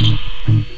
Mm-hmm.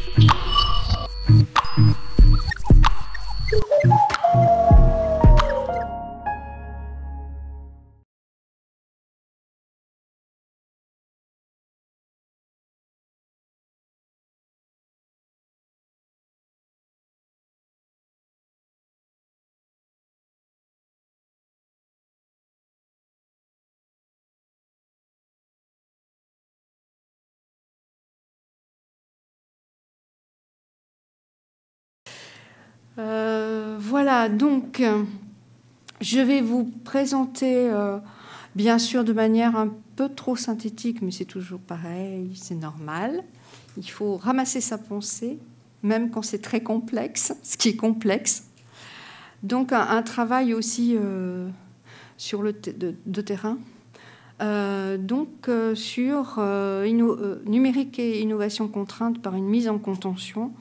Voilà, donc je vais vous présenter, euh, bien sûr, de manière un peu trop synthétique, mais c'est toujours pareil, c'est normal. Il faut ramasser sa pensée, même quand c'est très complexe, ce qui est complexe. Donc un, travail aussi euh, sur le de, terrain. donc sur numérique et innovation contrainte par une mise en contention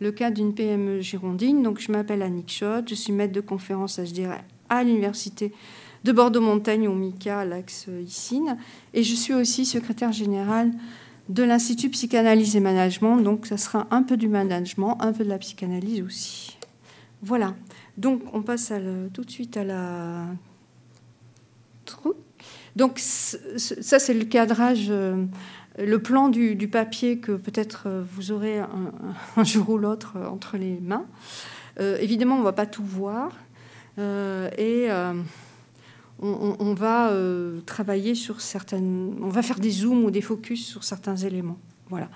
le cas d'une PME girondine. Donc, je m'appelle Annick Schott, je suis maître de conférence, dirais, à l'université de Bordeaux-Montagne au MICA, l'axe ICIN, et je suis aussi secrétaire générale de l'Institut Psychanalyse et Management. Donc, ça sera un peu du management, un peu de la psychanalyse aussi. Voilà. Donc, on passe tout de suite à la. Donc, ça, c'est le cadrage. Euh, le plan du, papier que peut-être euh, vous aurez un, jour ou l'autre euh, entre les mains. Euh, évidemment, on ne va pas tout voir. et on, va travailler sur certaines. On va faire des zooms ou des focus sur certains éléments. Voilà.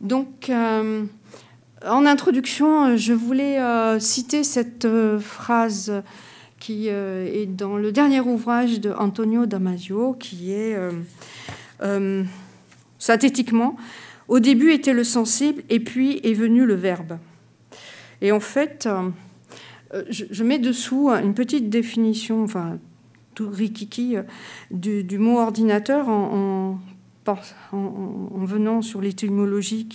Donc, en introduction, je voulais citer cette phrase qui est dans le dernier ouvrage de Antonio Damasio, qui est synthétiquement, au début était le sensible et puis est venu le verbe. Et en fait, euh, je, mets dessous une petite définition, enfin, tout rikiki, euh, du, mot ordinateur en, venant sur l'étymologie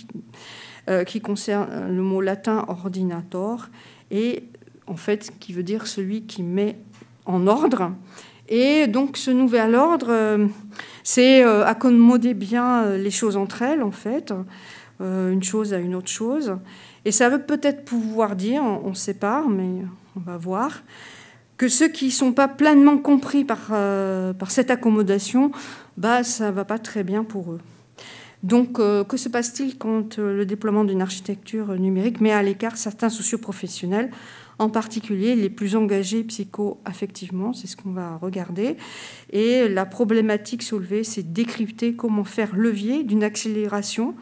euh, qui concerne le mot latin ordinator et en fait qui veut dire celui qui met en ordre. Et donc ce nouvel ordre, c'est euh, accommoder bien euh, les choses entre elles, en fait, euh, une chose à une autre chose. Et ça veut peut-être pouvoir dire, on pas, mais on va voir, que ceux qui ne sont pas pleinement compris par, par cette accommodation, bah, ça ne va pas très bien pour eux. Donc, que se passe-t-il quand le déploiement d'une architecture numérique met à l'écart certains socioprofessionnels en particulier les plus engagés psycho-affectivement, c'est ce qu'on va regarder. Et la problématique soulevée, c'est décrypter comment faire levier d'une accélération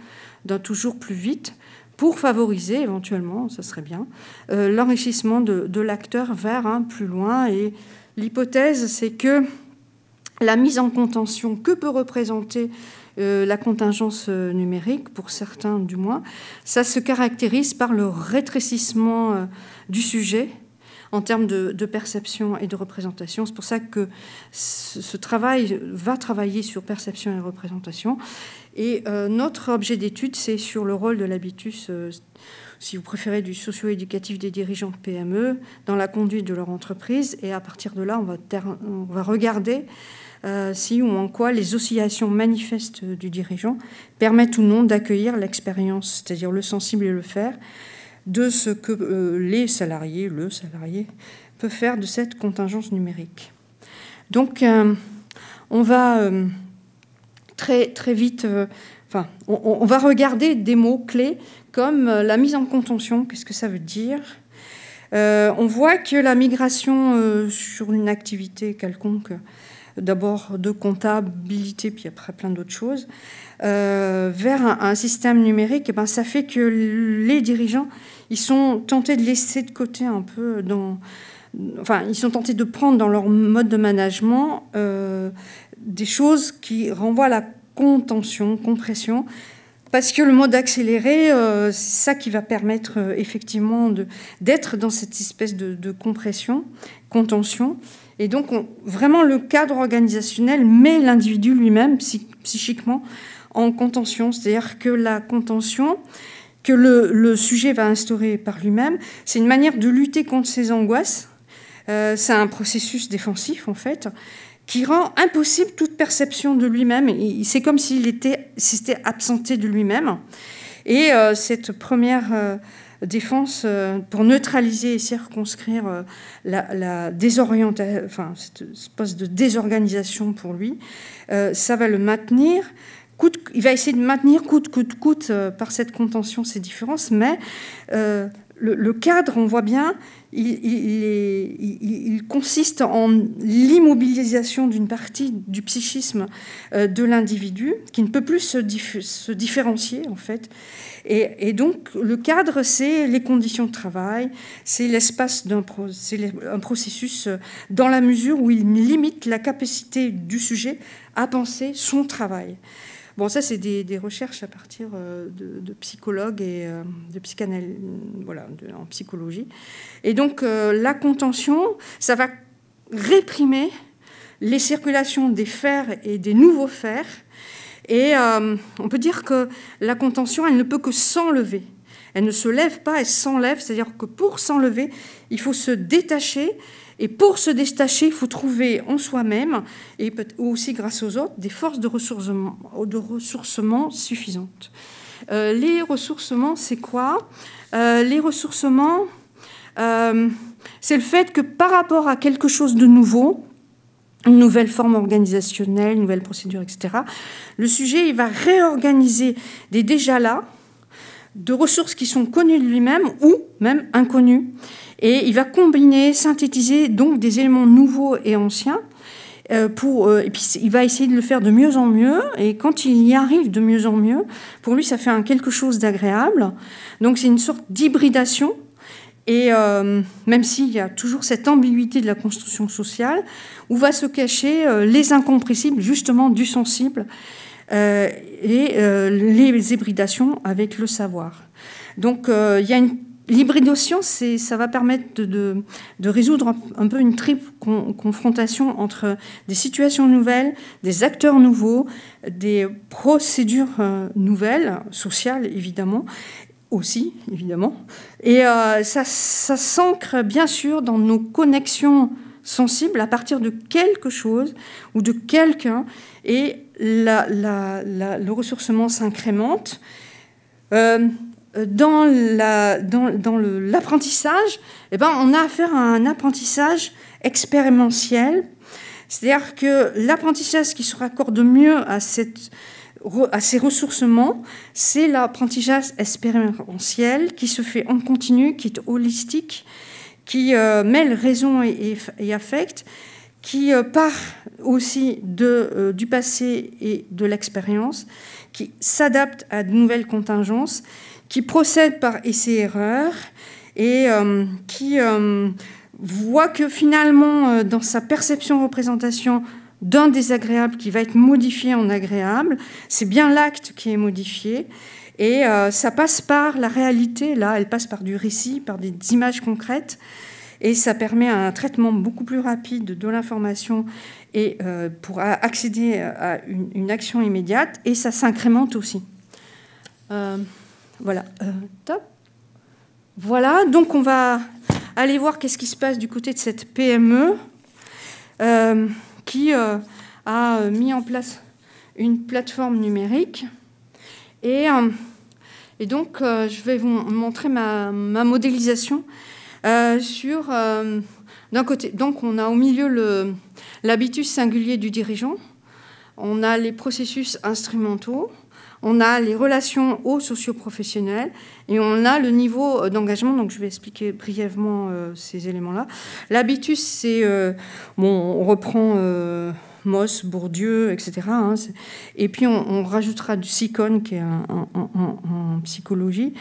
d'un toujours plus vite pour favoriser éventuellement, ça serait bien, euh, l'enrichissement de, l'acteur vers un plus loin. Et l'hypothèse, c'est que la mise en contention que peut représenter euh, la contingence euh, numérique, pour certains du moins, ça se caractérise par le rétrécissement euh, du sujet en termes de, perception et de représentation. C'est pour ça que ce, travail va travailler sur perception et représentation. Et notre objet d'étude, c'est sur le rôle de l'habitus, si vous préférez, du socio-éducatif des dirigeants de PME dans la conduite de leur entreprise. Et à partir de là, on va, regarder si ou en quoi les oscillations manifestes du dirigeant permettent ou non d'accueillir l'expérience, c'est-à-dire le sensible et le faire, de ce que euh, les salariés, le salarié, peut faire de cette contingence numérique. Donc, euh, on va très, très vite, enfin, on, va regarder des mots clés comme la mise en contention, qu'est-ce que ça veut dire? On voit que la migration sur une activité quelconque d'abord de comptabilité, puis après plein d'autres choses, euh, vers un, système numérique, et eh ben, ça fait que les dirigeants, ils sont tentés de laisser de côté un peu dans... Enfin, ils sont tentés de prendre dans leur mode de management euh, des choses qui renvoient à la contention, compression, parce que le mode accéléré, euh, c'est ça qui va permettre effectivement d'être dans cette espèce de, de compression, contention, et donc, vraiment, le cadre organisationnel met l'individu lui-même, psychiquement, en contention. C'est-à-dire que la contention que le, sujet va instaurer par lui-même, c'est une manière de lutter contre ses angoisses. Euh, c'est un processus défensif, en fait, qui rend impossible toute perception de lui-même. C'est comme s'il était, s'était absenté de lui-même. Et cette première défense pour neutraliser et circonscrire la, la désorientation, enfin cette espèce de désorganisation pour lui, ça va le maintenir. Il va essayer de maintenir coûte, coûte, coûte euh, par cette contention ces différences, mais euh, le, cadre, on voit bien, il, consiste en l'immobilisation d'une partie du psychisme euh, de l'individu qui ne peut plus se, différencier en fait. Et, donc le cadre, c'est les conditions de travail, c'est l'espace d'un un processus dans la mesure où il limite la capacité du sujet à penser son travail. Bon, ça, c'est des, recherches à partir euh, de, psychologues et euh, de psychanalyse, voilà, en psychologie. Et donc, euh, la contention, ça va réprimer les circulations des fers et des nouveaux fers. Et on peut dire que la contention, elle ne peut que s'enlever. Elle ne se lève pas, elle s'enlève. C'est-à-dire que pour s'enlever, il faut se détacher et pour se détacher, il faut trouver en soi-même, et aussi grâce aux autres, des forces de ressourcement, suffisantes. Euh, les ressourcements, c'est quoi? Euh, Les ressourcements, euh, c'est le fait que par rapport à quelque chose de nouveau, une nouvelle forme organisationnelle, une nouvelle procédure, etc., le sujet va réorganiser des déjà là, de ressources qui sont connues de lui-même ou même inconnues. Et il va combiner, synthétiser donc des éléments nouveaux et anciens. Euh, pour, euh, et puis il va essayer de le faire de mieux en mieux. Et quand il y arrive de mieux en mieux, pour lui, ça fait quelque chose d'agréable. Donc c'est une sorte d'hybridation. Et euh, même s'il y a toujours cette ambiguïté de la construction sociale, où va se cacher les incompressibles, justement, du sensible, et les hybridations avec le savoir. Donc il y a une L'hybridation, ça va permettre de, résoudre un peu une triple confrontation entre des situations nouvelles, des acteurs nouveaux, des procédures euh, nouvelles, sociales évidemment, aussi évidemment. Et euh, ça, s'ancre bien sûr dans nos connexions sensibles à partir de quelque chose ou de quelqu'un, et le ressourcement s'incrémente. Euh, dans l'apprentissage, eh ben, on a affaire à un apprentissage expérimentiel. C'est-à-dire que l'apprentissage qui se raccorde mieux à, ces ressourcements, c'est l'apprentissage expérimentiel qui se fait en continu, qui est holistique, qui euh, mêle raison et, affect, qui euh, part aussi euh, du passé et de l'expérience, qui s'adapte à de nouvelles contingences qui procède par essai-erreur et euh, qui euh, voit que finalement, euh, dans sa perception-représentation d'un désagréable qui va être modifié en agréable, c'est bien l'acte qui est modifié. Et ça passe par la réalité, là, elle passe par du récit, par des images concrètes, et ça permet un traitement beaucoup plus rapide de l'information et pour accéder à une, une, action immédiate, et ça s'incrémente aussi. Voilà, euh, top. Voilà, donc on va aller voir qu'est-ce qui se passe du côté de cette PME euh, qui euh, a mis en place une plateforme numérique. Et, donc, je vais vous montrer ma, ma modélisation sur, d'un côté, donc on a au milieu l'habitus singulier du dirigeant, on a les processus instrumentaux, on a les relations aux socioprofessionnels et on a le niveau d'engagement. Donc, je vais expliquer brièvement euh, ces éléments-là. L'habitus, c'est. Euh, bon, on reprend. Euh, Moss, Bourdieu, etc. Hein, et puis on, rajoutera du SICON, qui est en, psychologie.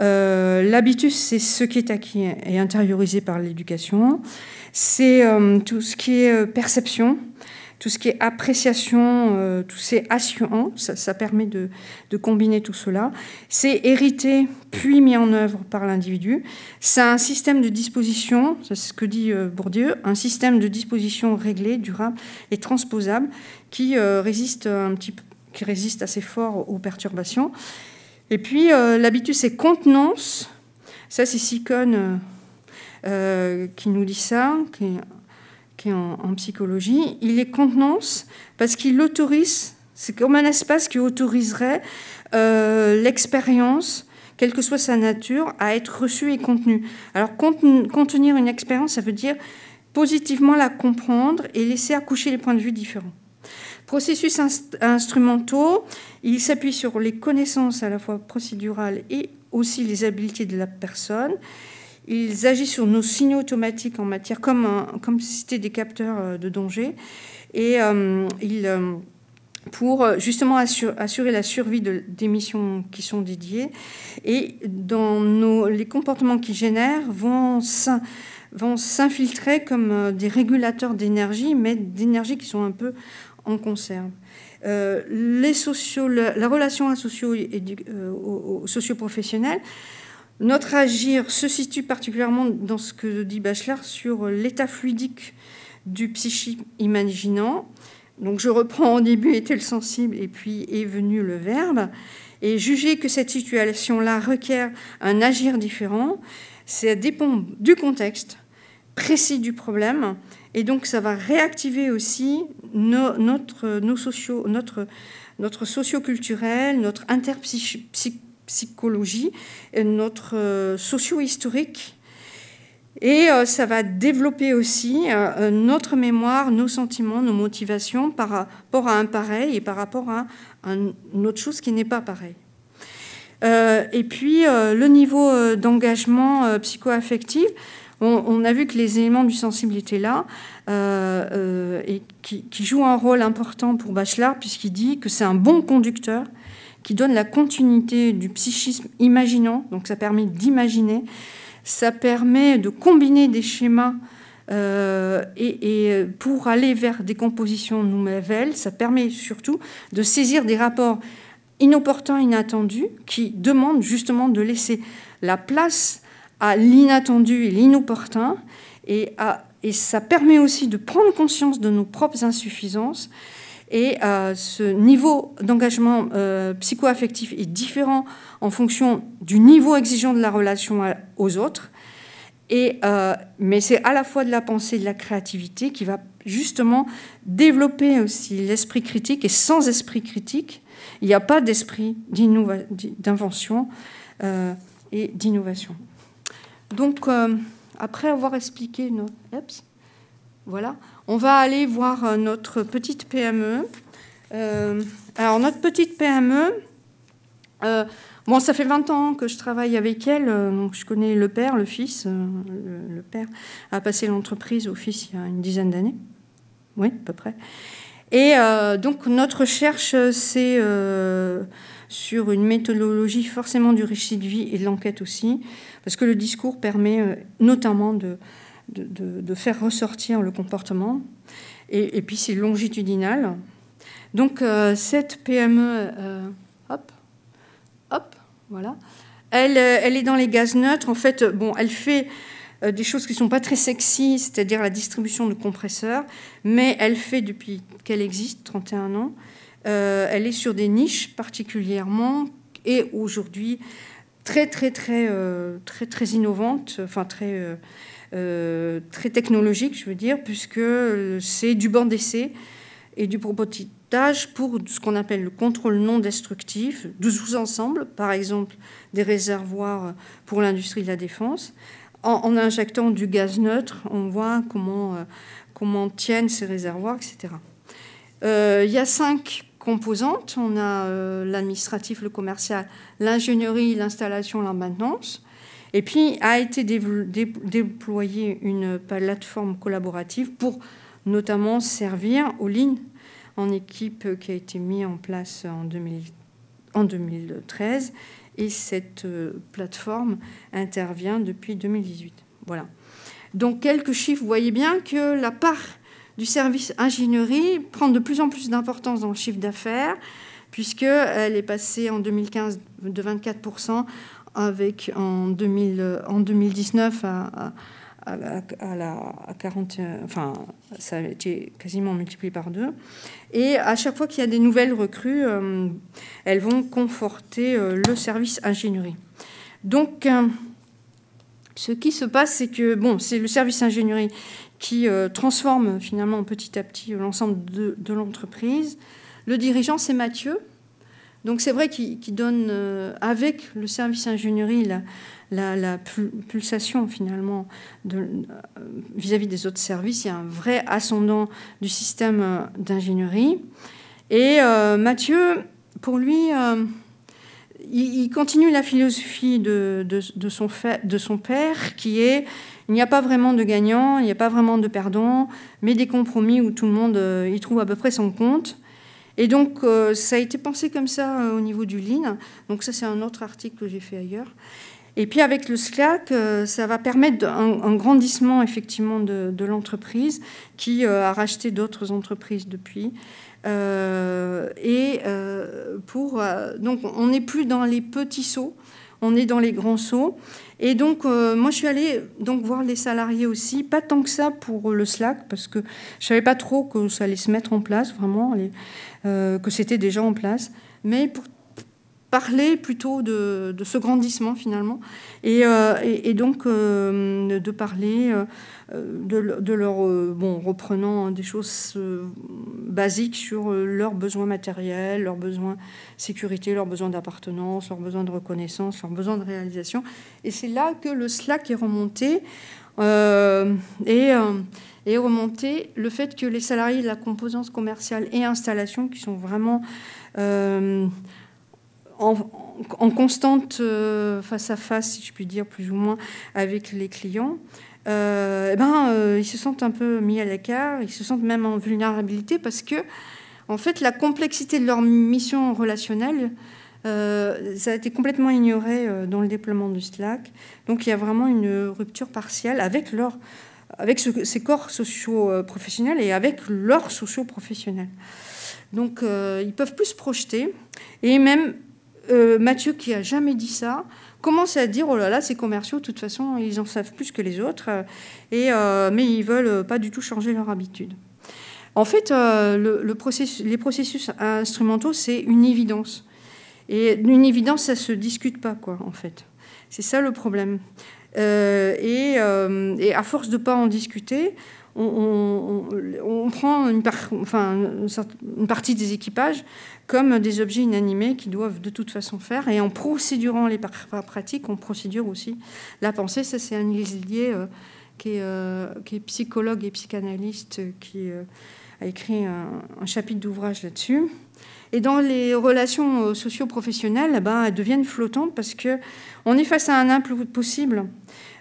L'habitus, c'est ce qui est acquis et intériorisé par l'éducation. C'est tout ce qui est perception, tout ce qui est appréciation, euh, tout c'est assurant, ça, permet de, combiner tout cela. C'est hérité puis mis en œuvre par l'individu. C'est un système de disposition, c'est ce que dit euh, Bourdieu, un système de disposition réglé, durable et transposable qui euh, résiste un petit qui résiste assez fort aux perturbations. Et puis l'habitus c'est contenance. Ça c'est Sicone qui nous dit ça, qui en, psychologie, il est contenance parce qu'il autorise C'est comme un espace qui autoriserait euh, l'expérience, quelle que soit sa nature, à être reçue et contenue. Alors contenir une expérience, ça veut dire positivement la comprendre et laisser accoucher les points de vue différents. Processus instrumentaux, il s'appuie sur les connaissances à la fois procédurales et aussi les habiletés de la personne. Ils agissent sur nos signaux automatiques en matière, comme, si c'était des capteurs euh, de danger. Et euh, ils, euh, pour justement assurer la survie de, des missions qui sont dédiées. Et dans nos, les comportements qui génèrent vont vont s'infiltrer comme des régulateurs d'énergie, mais d'énergie qui sont un peu on conserve. Les sociaux, la, relation à socio, euh, socio-professionnels, notre agir se situe particulièrement dans ce que dit Bachelard sur l'état fluidique du psychisme imaginant. Donc je reprends au début était le sensible et puis est venu le verbe. Et juger que cette situation-là requiert un agir différent, ça dépend du contexte précis du problème et donc, ça va réactiver aussi notre, nos sociaux, notre, notre socioculturel, interpsychologie, notre euh, socio-historique. Et euh, ça va développer aussi euh, notre mémoire, nos sentiments, nos motivations par rapport à un pareil et par rapport à une autre chose qui n'est pas pareil. et puis, le niveau d'engagement psycho-affectif, on, a vu que les éléments du sensible étaient là euh, euh, et qui, jouent un rôle important pour Bachelard puisqu'il dit que c'est un bon conducteur qui donne la continuité du psychisme imaginant, donc ça permet d'imaginer, ça permet de combiner des schémas euh, et, pour aller vers des compositions nouvelles, ça permet surtout de saisir des rapports inopportuns, inattendus, qui demandent justement de laisser la place à l'inattendu et l'inopportun, et, et ça permet aussi de prendre conscience de nos propres insuffisances. Et euh, ce niveau d'engagement euh, psycho-affectif est différent en fonction du niveau exigeant de la relation aux autres. Et, euh, mais c'est à la fois de la pensée et de la créativité qui va justement développer aussi l'esprit critique. Et sans esprit critique, il n'y a pas d'esprit d'invention et d'innovation. Donc, euh, après avoir expliqué nos voilà, on va aller voir euh, notre petite PME. Euh, alors, notre petite PME, bon, ça fait 20 ans que je travaille avec elle, donc je connais le père, le fils. Le, père a passé l'entreprise au fils il y a une dizaine d'années. Oui, à peu près. Et donc, notre recherche, c'est sur une méthodologie forcément du récit de vie et de l'enquête aussi, parce que le discours permet euh, notamment de, de, faire ressortir le comportement, et, puis c'est longitudinal. Donc euh, cette PME, euh, hop, hop, voilà, elle, elle, est dans les gaz neutres. En fait, bon, elle fait des choses qui ne sont pas très sexy, c'est-à-dire la distribution de compresseurs, mais elle fait depuis qu'elle existe, 31 ans, euh, elle est sur des niches particulièrement et aujourd'hui très très très euh, très très innovantes, enfin très euh, très technologiques, je veux dire, puisque c'est du banc d'essai et du prototypage pour ce qu'on appelle le contrôle non destructif de sous-ensembles, par exemple des réservoirs pour l'industrie de la défense. En, injectant du gaz neutre, on voit comment, comment tiennent ces réservoirs, etc. il y a cinq composantes. On a euh, l'administratif, le commercial, l'ingénierie, l'installation, la maintenance. Et puis a été déployée une plateforme collaborative pour notamment servir aux lignes en équipe qui a été mise en place en, 2013. Et cette euh, plateforme intervient depuis 2018. Voilà. Donc quelques chiffres, vous voyez bien que la part du service ingénierie prend de plus en plus d'importance dans le chiffre d'affaires, puisqu'elle est passée en 2015 de 24% avec en, 2000, en 2019 à, à, la, 40, enfin, ça a été quasiment multiplié par deux. Et à chaque fois qu'il y a des nouvelles recrues, euh, elles vont conforter euh, le service ingénierie. Donc, euh, ce qui se passe, c'est que bon, c'est le service ingénierie qui transforme finalement petit à petit l'ensemble de, l'entreprise. Le dirigeant, c'est Mathieu. Donc c'est vrai qu'il donne, euh, avec le service ingénierie, la, pulsation finalement euh, vis-à-vis des autres services. Il y a un vrai ascendant du système euh, d'ingénierie. Et Mathieu, pour lui, il, continue la philosophie de, son de, son père, qui est il n'y a pas vraiment de gagnant, il n'y a pas vraiment de perdant, mais des compromis où tout le monde y trouve à peu près son compte. Et donc, euh, ça a été pensé comme ça euh, au niveau du Lean. Donc, ça, c'est un autre article que j'ai fait ailleurs. Et puis, avec le Slack, euh, ça va permettre un, grandissement, effectivement, de, l'entreprise qui a racheté d'autres entreprises depuis. et pour. donc, on n'est plus dans les petits sauts, on est dans les grands sauts. Et donc, moi, je suis allée donc, voir les salariés aussi, pas tant que ça pour le Slack, parce que je ne savais pas trop que ça allait se mettre en place, vraiment. Euh, que c'était déjà en place, mais pour parler plutôt de, ce grandissement finalement, et, euh, donc euh, de parler de, leur, bon, reprenant des choses basiques sur leurs besoins matériels, leurs besoins sécurité, leurs besoins d'appartenance, leurs besoins de reconnaissance, leurs besoins de réalisation. Et c'est là que le Slack est remonté. et et remonter le fait que les salariés de la composante commerciale et installation, qui sont vraiment euh, en, constante euh, face à face, si je puis dire, plus ou moins, avec les clients, euh, eh ben, ils se sentent un peu mis à l'écart, ils se sentent même en vulnérabilité parce que, en fait, la complexité de leur mission relationnelle, ça a été complètement ignoré dans le déploiement du Slack. Donc il y a vraiment une rupture partielle avec leur avec ces corps sociaux euh, professionnels et avec leurs sociaux professionnels. Donc euh, ils peuvent plus se projeter. Et même euh, Mathieu, qui a jamais dit ça, commence à dire oh là là, ces commerciaux, de toute façon, ils en savent plus que les autres, et, mais ils veulent pas du tout changer leur habitude. En fait, les processus instrumentaux, c'est une évidence. Et une évidence, ça se discute pas, quoi, en fait. C'est ça le problème. Euh, euh, et, à force de ne pas en discuter, on, prend une, partie des équipages comme des objets inanimés qui doivent de toute façon faire. Et en procédurant les pratiques, on procédure aussi la pensée. Ça, c'est un Lier euh, est, qui, est, psychologue et psychanalyste qui a écrit un, chapitre d'ouvrage là-dessus. Et dans les relations socio-professionnelles, eh ben, elles deviennent flottantes parce que on est face à un impossible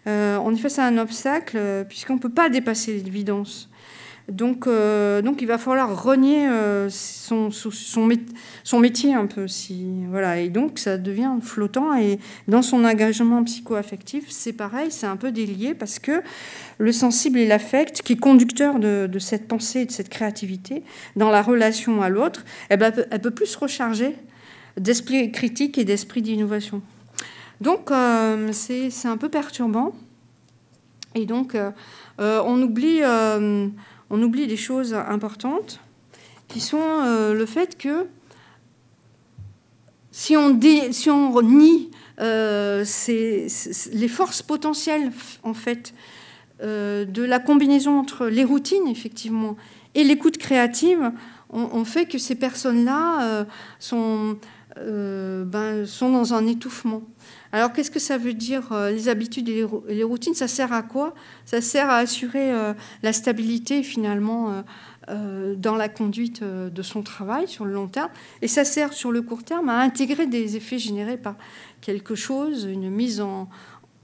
euh, on est face à un obstacle euh, puisqu'on ne peut pas dépasser l'évidence. Donc, euh, donc il va falloir renier son, son, métier un peu. Si, voilà. Et donc ça devient flottant. Et dans son engagement psycho-affectif, c'est pareil, c'est un peu délié parce que le sensible et l'affect, qui est conducteur de, cette pensée et de cette créativité dans la relation à l'autre, eh ben, elle ne peut plus se recharger d'esprit critique et d'esprit d'innovation. Donc, euh, c'est un peu perturbant. Et donc, euh, euh, on, oublie, on oublie des choses importantes qui sont le fait que si on, nie les forces potentielles, en fait, de la combinaison entre les routines, effectivement, et l'écoute créative, on, fait que ces personnes-là ben, sont dans un étouffement. Alors qu'est-ce que ça veut dire euh, les habitudes et les, routines? Ça sert à quoi? Ça sert à assurer euh, la stabilité finalement euh, dans la conduite de son travail sur le long terme. Et ça sert sur le court terme à intégrer des effets générés par quelque chose, une mise en,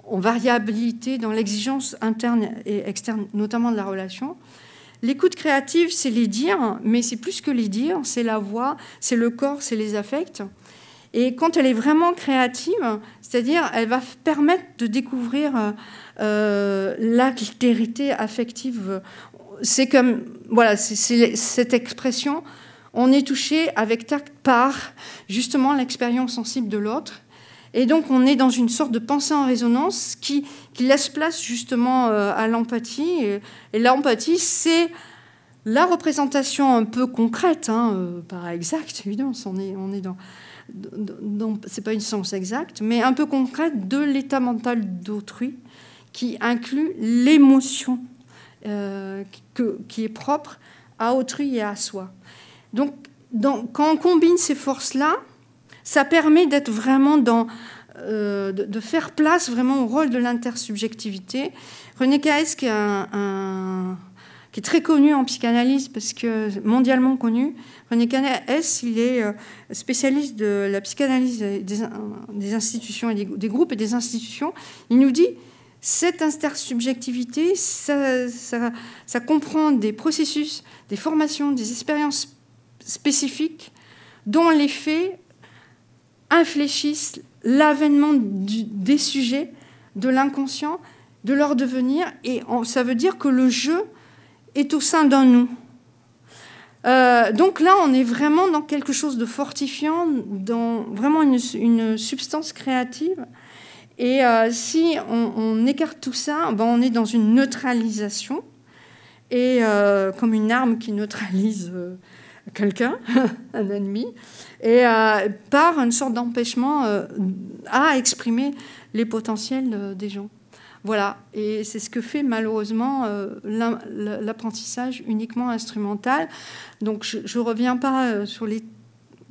variabilité dans l'exigence interne et externe, notamment de la relation. L'écoute créative, c'est les dire, mais c'est plus que les dire, c'est la voix, c'est le corps, c'est les affects. Et quand elle est vraiment créative, c'est-à-dire elle va permettre de découvrir euh, euh l'altérité affective. C'est comme, voilà, c'est cette expression, on est touché avec tact par justement l'expérience sensible de l'autre. Et donc on est dans une sorte de pensée en résonance qui, laisse place justement euh, à l'empathie. Et, l'empathie, c'est la représentation un peu concrète, hein, euh, pas exacte évidemment, on est, on est dans c'est pas une science exacte, mais un peu concrète de l'état mental d'autrui qui inclut l'émotion euh, qui est propre à autrui et à soi. Donc quand on combine ces forces-là, ça permet d'être vraiment dans, euh, de, faire place vraiment au rôle de l'intersubjectivité. René Caes, qui, est très connu en psychanalyse, parce que mondialement connu, René Caes, il est euh, spécialiste de la psychanalyse des, institutions et des, groupes et des institutions. Il nous dit cette intersubjectivité, ça comprend des processus, des formations, des expériences spécifiques dont les faits infléchissent l'avènement des sujets, de l'inconscient, de leur devenir, et ça veut dire que le jeu est au sein d'un nous. Euh, donc là, on est vraiment dans quelque chose de fortifiant, dans vraiment une, substance créative. Et euh, si on, écarte tout ça, ben on est dans une neutralisation, et euh, comme une arme qui neutralise quelqu'un, un ennemi, et par une sorte d'empêchement à exprimer les potentiels des gens. Voilà, et c'est ce que fait malheureusement l'apprentissage uniquement instrumental. Donc je ne reviens pas sur les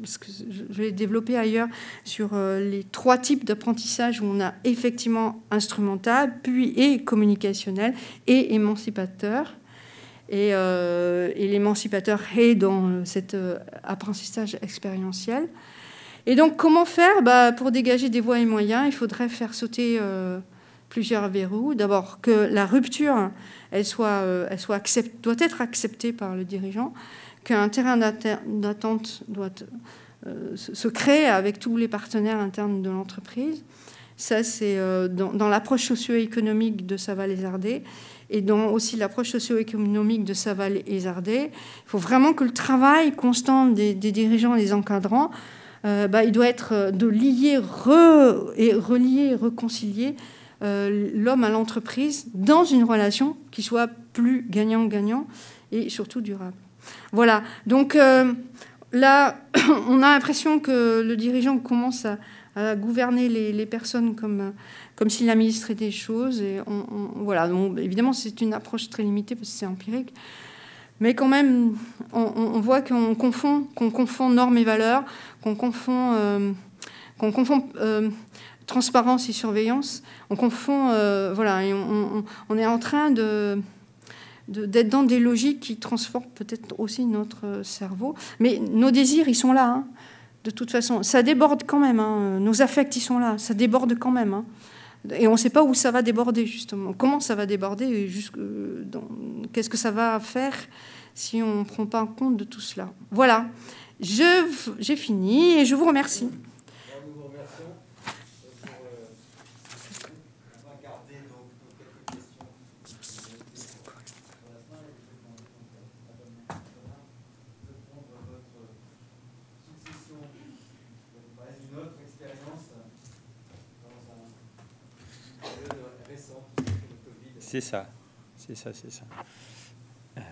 parce que je vais développer ailleurs sur les trois types d'apprentissage où on a effectivement instrumental, puis et communicationnel et émancipateur. Euh, et, l'émancipateur est dans cet euh, apprentissage expérientiel. Et donc, comment faire? Bah, Pour dégager des voies et moyens, il faudrait faire sauter euh, plusieurs verrous. D'abord, que la rupture, elle soit, elle soit doit être acceptée par le dirigeant, qu'un terrain d'attente doit se créer avec tous les partenaires internes de l'entreprise. Ça, c'est dans, dans l'approche socio-économique de Saval-Lézardé et dans aussi l'approche socio-économique de Saval et Zardet, il faut vraiment que le travail constant des, dirigeants et des encadrants, euh, bah, il doit être euh, de lier et relier, réconcilier euh, l'homme à l'entreprise dans une relation qui soit plus gagnant-gagnant et surtout durable. Voilà, donc là, on a l'impression que le dirigeant commence à, gouverner les, personnes comme comme s'il administrait des choses. Et voilà, évidemment, c'est une approche très limitée parce que c'est empirique. Mais quand même, on, voit qu'on confond, normes et valeurs, qu'on confond, euh, qu'on confond euh, transparence et surveillance. On confond, euh, voilà, on, est en train d'être dans des logiques qui transforment peut-être aussi notre cerveau. Mais nos désirs, ils sont là. Hein. de toute façon, ça déborde quand même. Hein. Nos affects, ils sont là. Ça déborde quand même. Hein. Et on ne sait pas où ça va déborder, justement. Comment ça va déborder Qu'est-ce que ça va faire si on ne prend pas en compte de tout cela? Voilà. J'ai fini et je vous remercie. C'est ça, c'est ça, c'est ça. Alors.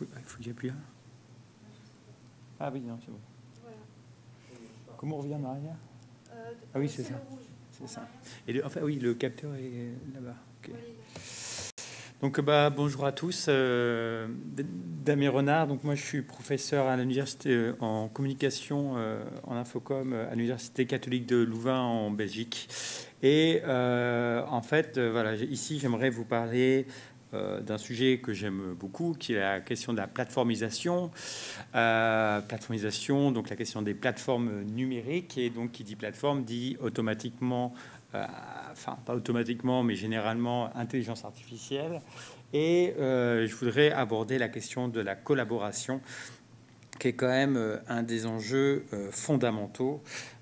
Il faut, que j'appuie là Ah oui, non, c'est bon. Comment on revient en arrière? Ah oui, c'est ça. C'est ça. Et enfin, oui, le capteur est là-bas. Donc, bah, bonjour à tous. Euh, Damien Renard. Donc, moi, je suis professeur à l'université euh, en communication euh, en infocom à l'université catholique de Louvain en Belgique. Et en fait, voilà, ici, j'aimerais vous parler d'un sujet que j'aime beaucoup, qui est la question de la plateformisation. Euh, plateformisation, donc la question des plateformes numériques. Et donc, qui dit plateforme dit automatiquement, euh, enfin, pas automatiquement, mais généralement intelligence artificielle. Et je voudrais aborder la question de la collaboration, qui est quand même un des enjeux fondamentaux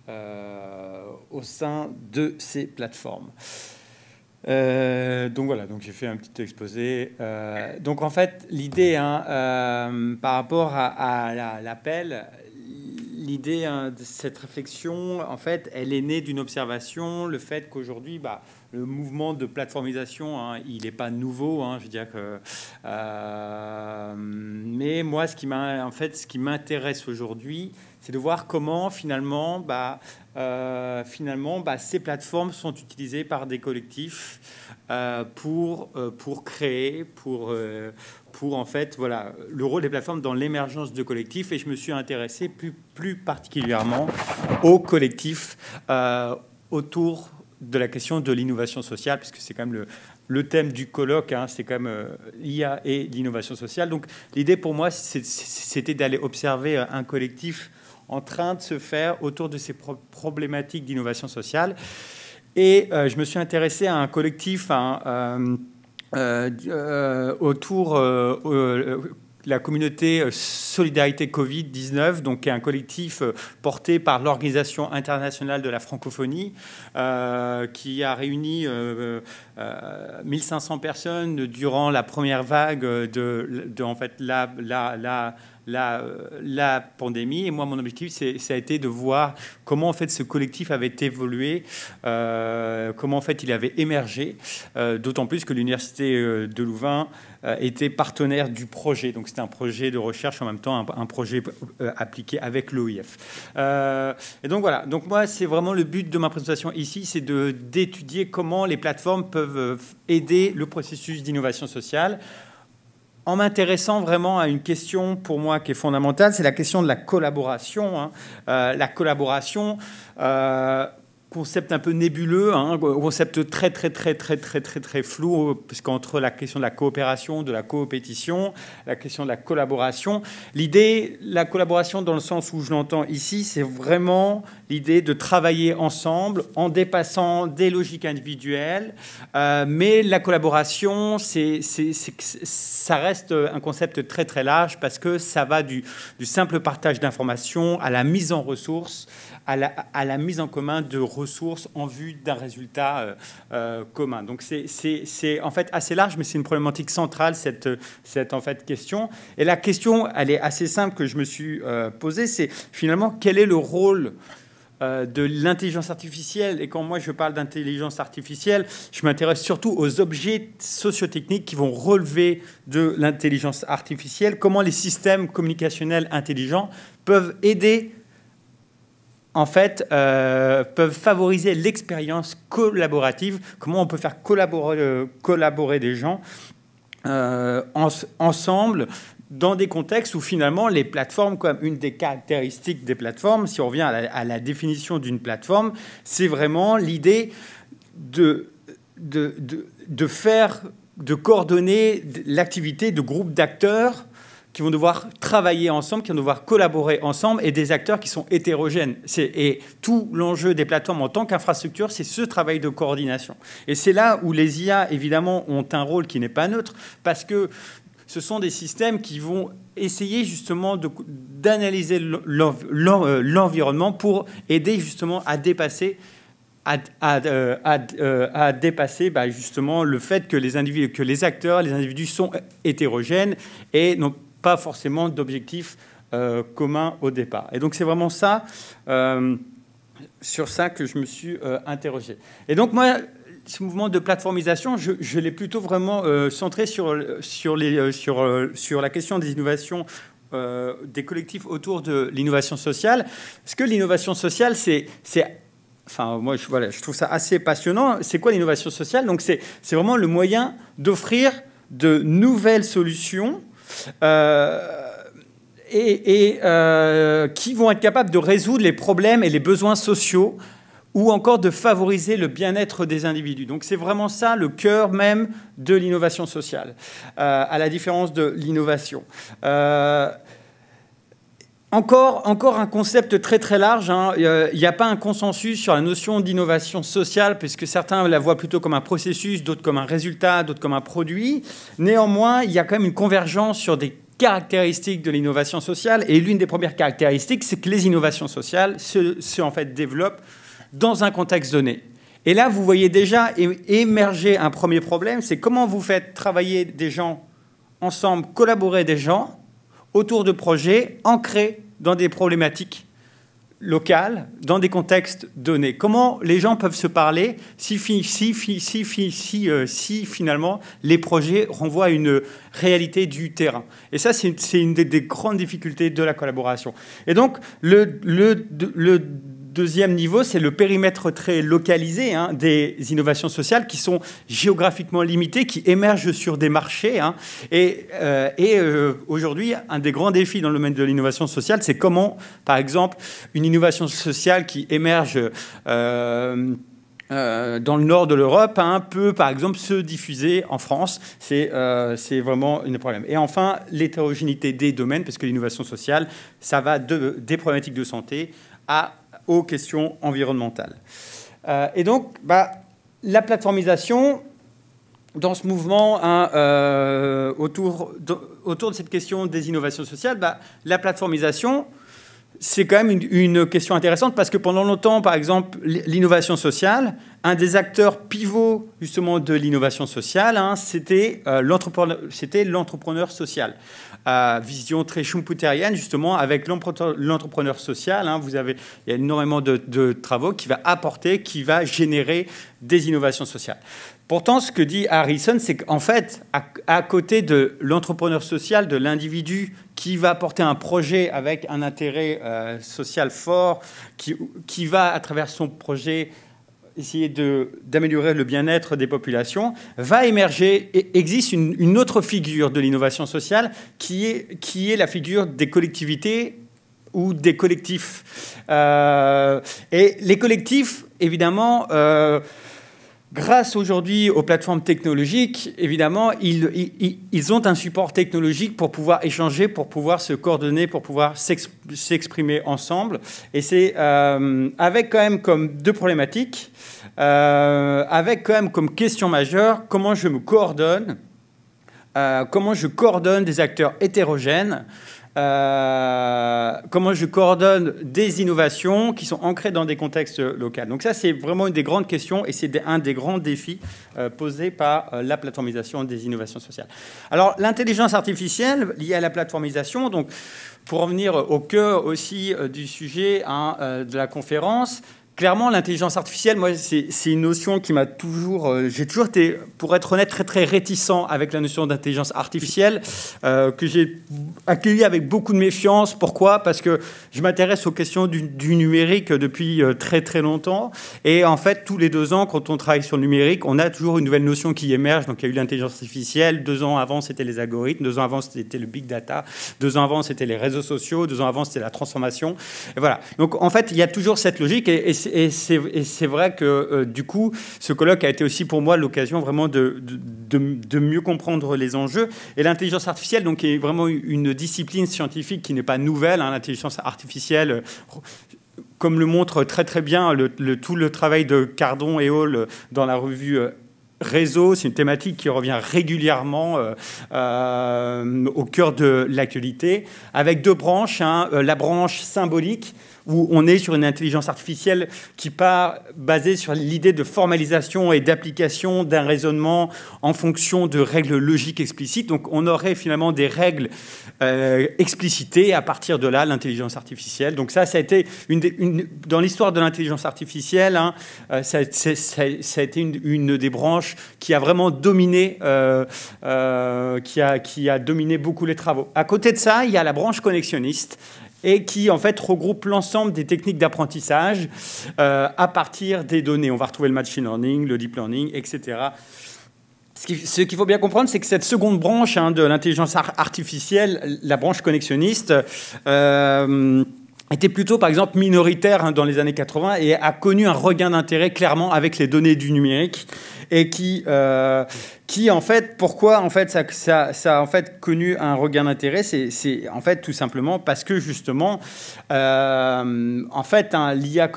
au sein de ces plateformes. Euh, donc voilà, donc j'ai fait un petit exposé. Euh, donc en fait, l'idée, hein, euh, par rapport à, l'appel, l'idée hein, de cette réflexion, en fait, elle est née d'une observation, le fait qu'aujourd'hui, bah, le mouvement de plateformisation, hein, il n'est pas nouveau. Je veux dire que, mais moi, ce qui en fait, ce qui m'intéresse aujourd'hui, c'est de voir comment finalement, bah, euh, finalement, bah, ces plateformes sont utilisées par des collectifs euh, pour pour créer, pour pour en fait, voilà, le rôle des plateformes dans l'émergence de collectifs. Et je me suis intéressé plus plus particulièrement aux collectifs autour de la question de l'innovation sociale, puisque c'est quand même le, thème du colloque, hein, c'est quand même euh, l'IA et l'innovation sociale. Donc l'idée pour moi, c'était d'aller observer euh, un collectif en train de se faire autour de ces problématiques d'innovation sociale. Et euh, je me suis intéressé à un collectif hein, autour la communauté euh, Solidarité Covid-19, donc qui est un collectif euh, porté par l'Organisation internationale de la francophonie, euh, qui a réuni 1500 personnes durant la première vague de, en fait, la, la, la la, la, pandémie. Et moi, mon objectif, ça a été de voir comment en fait ce collectif avait évolué, comment en fait il avait émergé, d'autant plus que l'université de Louvain euh, était partenaire du projet. Donc c'était un projet de recherche en même temps, un, projet euh, appliqué avec l'OIF. Euh, et donc voilà, donc moi c'est vraiment le but de ma présentation ici, c'est d'étudier comment les plateformes peuvent aider le processus d'innovation sociale en m'intéressant vraiment à une question pour moi qui est fondamentale, c'est la question de la collaboration. Hein. la collaboration, concept un peu nébuleux, hein, concept très très très très très très très flou, puisqu'entre la question de la coopération, de la coopétition, la question de la collaboration, l'idée, la collaboration dans le sens où je l'entends ici, c'est vraiment l'idée de travailler ensemble en dépassant des logiques individuelles, euh, mais la collaboration, c'est, ça reste un concept très très large parce que ça va du, simple partage d'informations à la mise en ressources à la, mise en commun de ressources en vue d'un résultat euh, euh, commun. Donc c'est en fait assez large, mais c'est une problématique centrale, cette, cette en fait, question. Et la question, elle est assez simple que je me suis euh, posée, c'est finalement quel est le rôle de l'intelligence artificielle. Et quand moi je parle d'intelligence artificielle, je m'intéresse surtout aux objets sociotechniques qui vont relever de l'intelligence artificielle, comment les systèmes communicationnels intelligents peuvent aider en fait, euh, peuvent favoriser l'expérience collaborative, comment on peut faire collaborer, euh, collaborer des gens euh, ensemble dans des contextes où finalement les plateformes, comme une des caractéristiques des plateformes, si on revient à la, définition d'une plateforme, c'est vraiment l'idée de, de, de, faire, de coordonner l'activité de groupes d'acteurs qui vont devoir travailler ensemble, qui vont devoir collaborer ensemble, et des acteurs qui sont hétérogènes. Et tout l'enjeu des plateformes en tant qu'infrastructure, c'est ce travail de coordination. Et c'est là où les IA, évidemment, ont un rôle qui n'est pas neutre, parce que ce sont des systèmes qui vont essayer justement d'analyser euh, l'environnement pour aider justement à dépasser à, euh, euh, dépasser bah, justement le fait que les, individus, que les acteurs, les individus sont hétérogènes et n'ont pas forcément d'objectif euh, commun au départ. Et donc c'est vraiment ça, sur ça que je me suis interrogé. Et donc moi, ce mouvement de plateformisation, je, l'ai plutôt vraiment centré sur, sur, les, sur, la question des innovations des collectifs autour de l'innovation sociale. Parce que l'innovation sociale, c'est enfin moi je, voilà, je trouve ça assez passionnant. C'est quoi l'innovation sociale? Donc c'est vraiment le moyen d'offrir de nouvelles solutions euh, et, euh, qui vont être capables de résoudre les problèmes et les besoins sociaux ou encore de favoriser le bien-être des individus. Donc c'est vraiment ça le cœur même de l'innovation sociale, euh, à la différence de l'innovation. Encore, encore un concept très très large. Hein. Il n'y a pas un consensus sur la notion d'innovation sociale, puisque certains la voient plutôt comme un processus, d'autres comme un résultat, d'autres comme un produit. Néanmoins, il y a quand même une convergence sur des caractéristiques de l'innovation sociale. Et l'une des premières caractéristiques, c'est que les innovations sociales se, en fait développent dans un contexte donné. Et là, vous voyez déjà émerger un premier problème, c'est comment vous faites travailler des gens ensemble, collaborer des gens autour de projets ancrés dans des problématiques local dans des contextes donnés. Comment les gens peuvent se parler si, si, si, si, euh, si finalement les projets renvoient à une réalité du terrain. Et ça, c'est une, des, grandes difficultés de la collaboration. Et donc, le, le, le deuxième niveau, c'est le périmètre très localisé hein, des innovations sociales qui sont géographiquement limitées, qui émergent sur des marchés. Hein. Et, euh, euh, aujourd'hui, un des grands défis dans le domaine de l'innovation sociale, c'est comment, par exemple, une innovation sociale qui émerge euh, dans le nord de l'Europe hein, peut, par exemple, se diffuser en France. C'est vraiment un problème. Et enfin, l'hétérogénéité des domaines, parce que l'innovation sociale, ça va de, des problématiques de santé à aux questions environnementales. Euh, et donc, bah, la plateformisation, dans ce mouvement hein, euh, autour, de, cette question des innovations sociales, bah, la plateformisation, c'est quand même une, question intéressante parce que pendant longtemps, par exemple, l'innovation sociale, un des acteurs pivots justement de l'innovation sociale, hein, c'était euh, l'entrepreneur social vision très schumpeterienne, justement, avec l'entrepreneur social. Hein, vous avez, il y a énormément de, travaux qui va apporter, qui va générer des innovations sociales. Pourtant, ce que dit Harrison, c'est qu'en fait, à, côté de l'entrepreneur social, de l'individu qui va apporter un projet avec un intérêt euh, social fort, qui, qui va, à travers son projet, essayer d'améliorer le bien-être des populations, va émerger, et existe une, autre figure de l'innovation sociale qui est, la figure des collectivités ou des collectifs. Euh, et les collectifs, évidemment, euh, grâce aujourd'hui aux plateformes technologiques, évidemment, ils, ont un support technologique pour pouvoir échanger, pour pouvoir se coordonner, pour pouvoir s'exprimer ensemble. Et c'est euh, avec quand même comme deux problématiques, euh, avec quand même comme question majeure comment je me coordonne, euh, comment je coordonne des acteurs hétérogènes euh, comment je coordonne des innovations qui sont ancrées dans des contextes locaux. Donc ça, c'est vraiment une des grandes questions et c'est un des grands défis euh, posés par euh, la plateformisation des innovations sociales. Alors, l'intelligence artificielle liée à la plateformisation, donc pour revenir au cœur aussi du sujet hein, de la conférence, clairement, l'intelligence artificielle, moi, c'est une notion qui m'a toujours. Euh, j'ai toujours été, pour être honnête, très très réticent avec la notion d'intelligence artificielle, euh, que j'ai accueilli avec beaucoup de méfiance. Pourquoi? Parce que je m'intéresse aux questions du, numérique depuis euh, très très longtemps. Et en fait, tous les deux ans, quand on travaille sur le numérique, on a toujours une nouvelle notion qui émerge. Donc, il y a eu l'intelligence artificielle. Deux ans avant, c'était les algorithmes. Deux ans avant, c'était le big data. Deux ans avant, c'était les réseaux sociaux. Deux ans avant, c'était la transformation. Et voilà. Donc, en fait, il y a toujours cette logique. et, et et c'est vrai que euh, du coup, ce colloque a été aussi pour moi l'occasion vraiment de, de, mieux comprendre les enjeux. Et l'intelligence artificielle, donc, est vraiment une discipline scientifique qui n'est pas nouvelle. Hein. l'intelligence artificielle, comme le montre très très bien tout le travail de Cardon et Hall dans la revue euh, réseau, c'est une thématique qui revient régulièrement euh, au cœur de l'actualité, avec deux branches. Hein, la branche symbolique, où on est sur une intelligence artificielle qui part basée sur l'idée de formalisation et d'application d'un raisonnement en fonction de règles logiques explicites. Donc on aurait finalement des règles euh, explicitées à partir de là l'intelligence artificielle. Donc ça, ça a été une, dans l'histoire de l'intelligence artificielle, hein, euh, ça, a été une, des branches qui a vraiment dominé, euh, qui, a, qui a dominé beaucoup les travaux. À côté de ça, il y a la branche connexionniste et qui en fait regroupe l'ensemble des techniques d'apprentissage euh, à partir des données. On va retrouver le machine learning, le deep learning, etc. Ce qu'il faut bien comprendre, c'est que cette seconde branche hein, de l'intelligence artificielle, la branche connexionniste, euh, était plutôt, par exemple, minoritaire hein, dans les années 80 et a connu un regain d'intérêt clairement avec les données du numérique et qui, euh, qui en fait, pourquoi en fait ça, ça, a en fait connu un regain d'intérêt, c'est en fait tout simplement parce que justement, euh, en fait, un l'IA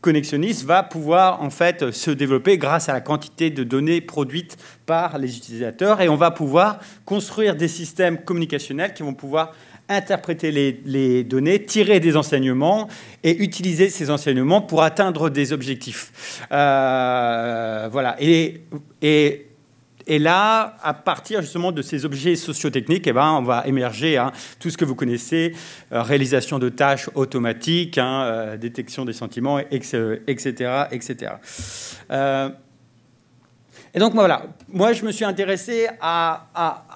connexionniste va pouvoir en fait se développer grâce à la quantité de données produites par les utilisateurs et on va pouvoir construire des systèmes communicationnels qui vont pouvoir interpréter les, données, tirer des enseignements et utiliser ces enseignements pour atteindre des objectifs. Euh, voilà. Et, là, à partir justement de ces objets sociotechniques, eh ben, on va émerger hein, tout ce que vous connaissez, euh, réalisation de tâches automatiques, hein, euh, détection des sentiments, etc. etc. Et donc voilà, moi je me suis intéressé à,